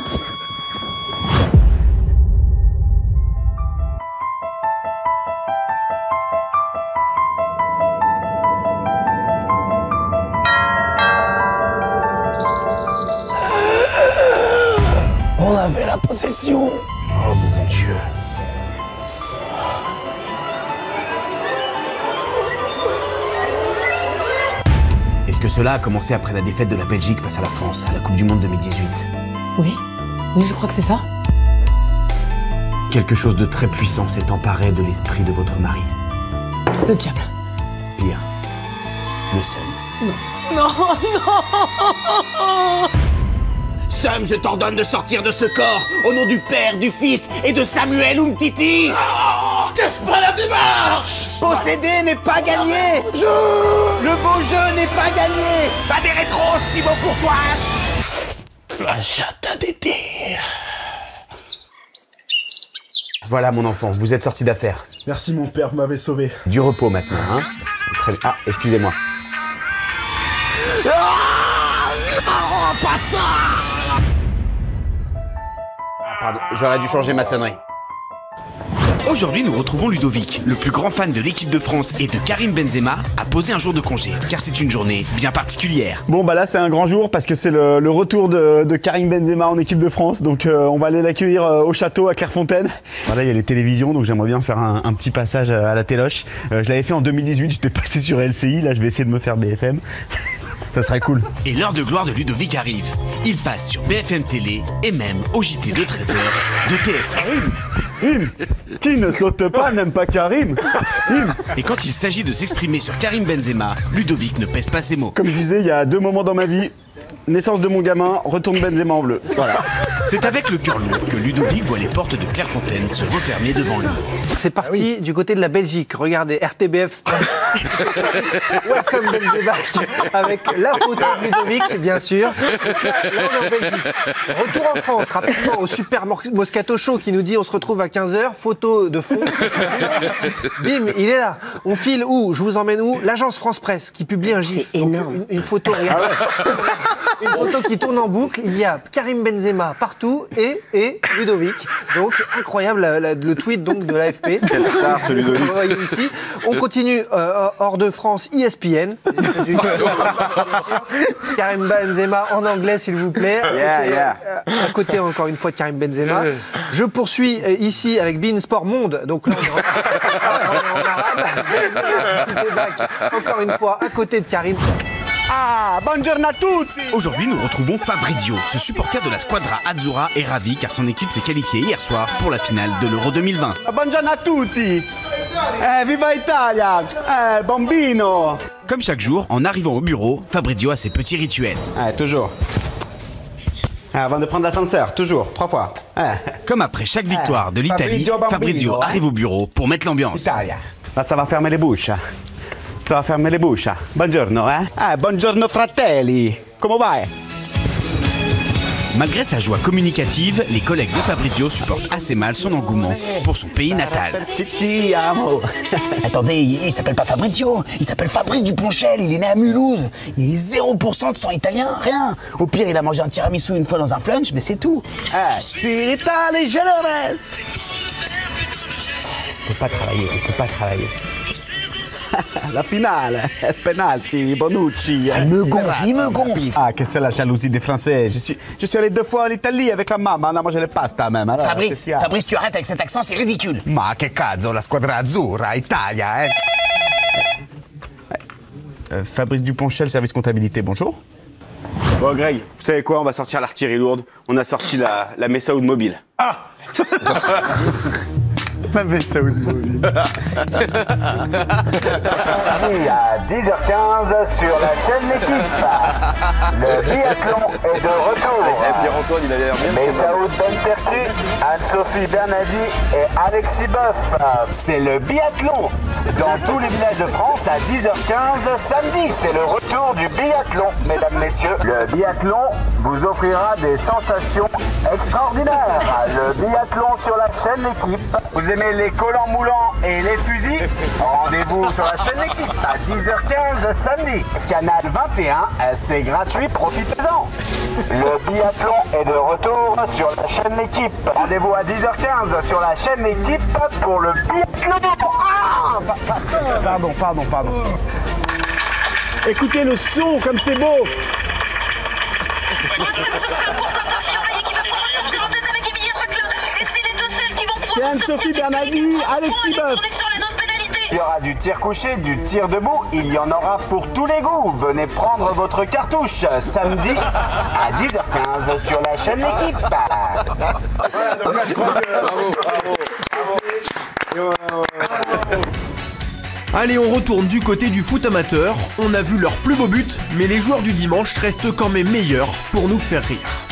La possession Oh mon dieu. Est-ce que cela a commencé après la défaite de la Belgique face à la France à la Coupe du Monde 2018 Oui, oui, je crois que c'est ça. Quelque chose de très puissant s'est emparé de l'esprit de votre mari. Le diable. Pire, le seul. Non, non Sam, je t'ordonne de sortir de ce corps au nom du Père, du Fils et de Samuel Umtiti Qu'est-ce pas la démarche Posséder n'est pas gagné Le beau jeu n'est pas gagné Pas des rétros, Thibaut Courtois La chatte d'été Voilà mon enfant, vous êtes sorti d'affaire. Merci mon père, vous m'avez sauvé. Du repos maintenant, hein Très. Ah, excusez-moi. Ah Oh, pas ça Pardon, j'aurais dû changer ma sonnerie. Aujourd'hui, nous retrouvons Ludovic, le plus grand fan de l'équipe de France et de Karim Benzema, a posé un jour de congé, car c'est une journée bien particulière. Bon bah là c'est un grand jour parce que c'est le, le retour de, de Karim Benzema en équipe de France donc euh, on va aller l'accueillir euh, au château à Clairefontaine. Voilà il y a les télévisions donc j'aimerais bien faire un, un petit passage à la téloche. Euh, je l'avais fait en 2018 j'étais passé sur LCI là je vais essayer de me faire BFM. Ça serait cool. Et l'heure de gloire de Ludovic arrive. Il passe sur BFM Télé et même au JT de 13h de TF1. Hum, qui ne saute pas n'aime pas Karim. Et quand il s'agit de s'exprimer sur Karim Benzema, Ludovic ne pèse pas ses mots. Comme je disais il y a deux moments dans ma vie. Naissance de mon gamin, retourne Benzema en bleu. Voilà. C'est avec le cœur lourd que Ludovic voit les portes de Clairefontaine se refermer devant lui. C'est parti du côté de la Belgique. Regardez, RTBF. Welcome Benzema avec la photo de Ludovic, bien sûr. Là, on est en Belgique. Retour en France, rapidement au Super Moscato Show qui nous dit on se retrouve à 15h, photo de fond. Bim, il est là. On file où? Je vous emmène où? L'agence France Presse qui publie un gif. Donc, Une, une photo, regardez. Une photo qui tourne en boucle. Il y a Karim Benzema partout et, et Ludovic. Donc incroyable la- la- le tweet donc de l'AFP. Quelle star, ce Ludovic. Vous voyez ici. On continue euh, hors de France, E ESPN. Karim Benzema en anglais, s'il vous plaît. À Yeah, côté, yeah. euh, à côté, encore une fois de Karim Benzema. Je poursuis euh, ici avec Bein Sport Monde. Donc là, on est en- en arabe. Encore une fois, à côté de Karim. Ah, buongiorno a tutti Aujourd'hui, nous retrouvons Fabrizio. Ce supporter de la squadra Azzurra est ravi car son équipe s'est qualifiée hier soir pour la finale de l'Euro 2020. Buongiorno a tutti Eh, viva Italia Eh, bambino Comme chaque jour, en arrivant au bureau, Fabrizio a ses petits rituels. Eh, toujours. Eh, avant de prendre l'ascenseur, toujours, trois fois. Eh. Comme après chaque victoire de l'Italie, Fabrizio arrive au bureau pour mettre l'ambiance. Là, ça va fermer les bouches. Ça va fermer les bouches. Buongiorno, hein Eh, buongiorno fratelli Comment va Malgré sa joie communicative, les collègues de Fabrizio supportent assez mal son engouement pour son pays natal. Ti amo Attendez, il, il s'appelle pas Fabrizio, il s'appelle Fabrice Duponchel, il est né à Mulhouse. Il est 0% de sang italien, rien. Au pire, il a mangé un tiramisu une fois dans un flunch, mais c'est tout. Eh, Spirita Legionnaires Il peut pas travailler, il peut pas travailler. La finale, penalty, Bonucci. il me gonfle, il me gonfle. Ah, que c'est la jalousie des Français. Je suis, je suis allé deux fois en Italie avec la maman, on a mangé le pasta même. Alors, Fabrice, Fabrice, tu arrêtes avec cet accent, c'est ridicule. Ma che cazzo, la squadra azzurra, Italia, hein Euh, Fabrice Duponchel, service comptabilité, bonjour. Bon, Greg, vous savez quoi On va sortir l'artillerie lourde. On a sorti la, la Messaoud mobile. Ah À 10h15 sur la chaîne L'équipe. Le biathlon est de retour. Messaoud Benterti, Anne-Sophie Bernadi et Alexis Boeuf. C'est le biathlon. Dans tous les villages de France à 10h15 samedi. C'est le retour du biathlon, mesdames, messieurs. Le biathlon vous offrira des sensations extraordinaires. Le biathlon sur la chaîne L'équipe. Vous aimez les collants moulants et les fusils Rendez-vous sur la chaîne L'équipe à 10h15 samedi. Canal 21, euh, c'est gratuit, profitez-en. Le biathlon est de retour sur la chaîne L'équipe. Rendez-vous à 10h15 sur la chaîne L'équipe pour le biathlon. Ah Pardon, pardon, pardon. Écoutez le son, comme c'est beau C'est Anne-Sophie Bernadi, Alexis Boeuf. Il y aura du tir couché, du tir debout, il y en aura pour tous les goûts. Venez prendre votre cartouche samedi à 10h15 sur la chaîne L'équipe. Allez, on retourne du côté du foot amateur. On a vu leur plus beau but, mais les joueurs du dimanche restent quand même meilleurs pour nous faire rire.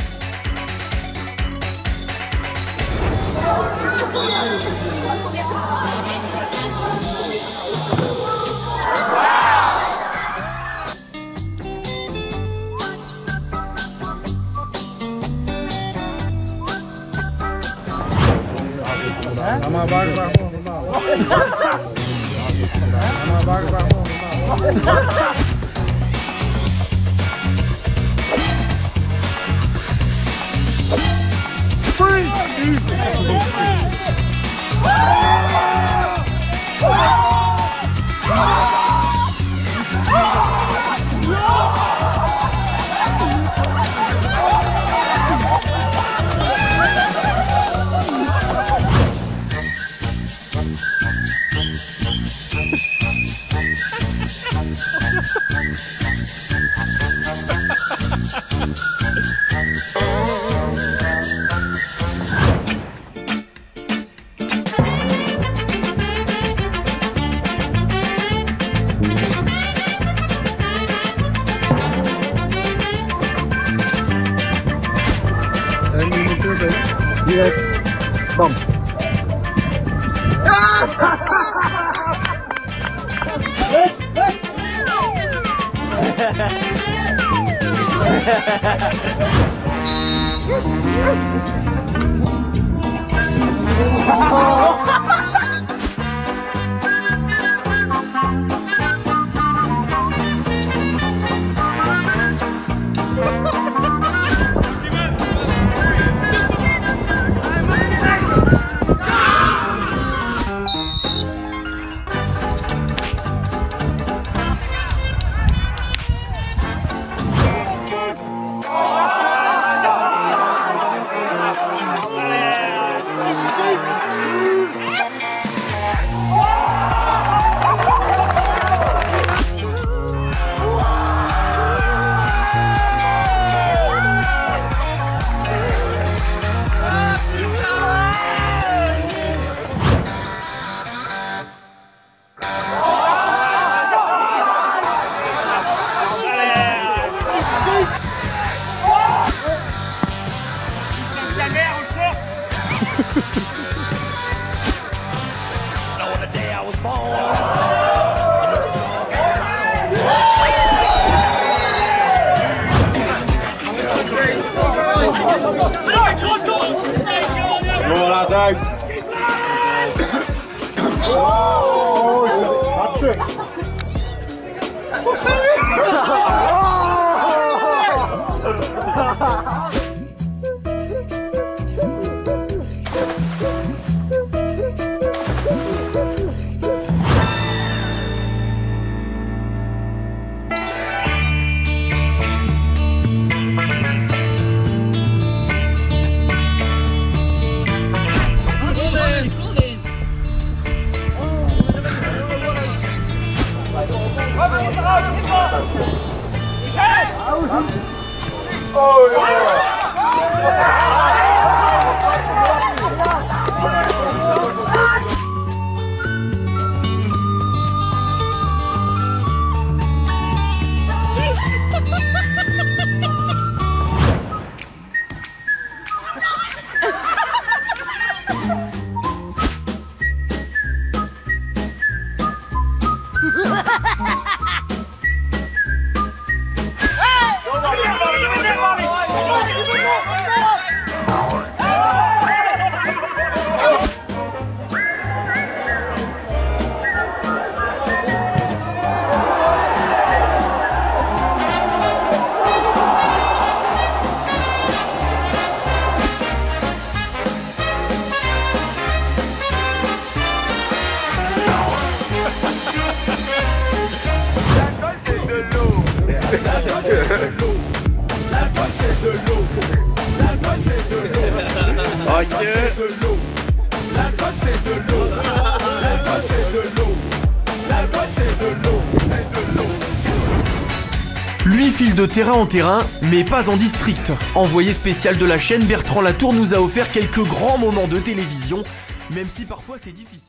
妈 妈，妈妈班儿，妈妈班儿，妈妈，妈妈班儿，妈妈班儿，妈，Ah! De terrain en terrain, mais pas en district. Envoyé spécial de la chaîne, Bertrand Latour nous a offert quelques grands moments de télévision, même si parfois c'est difficile.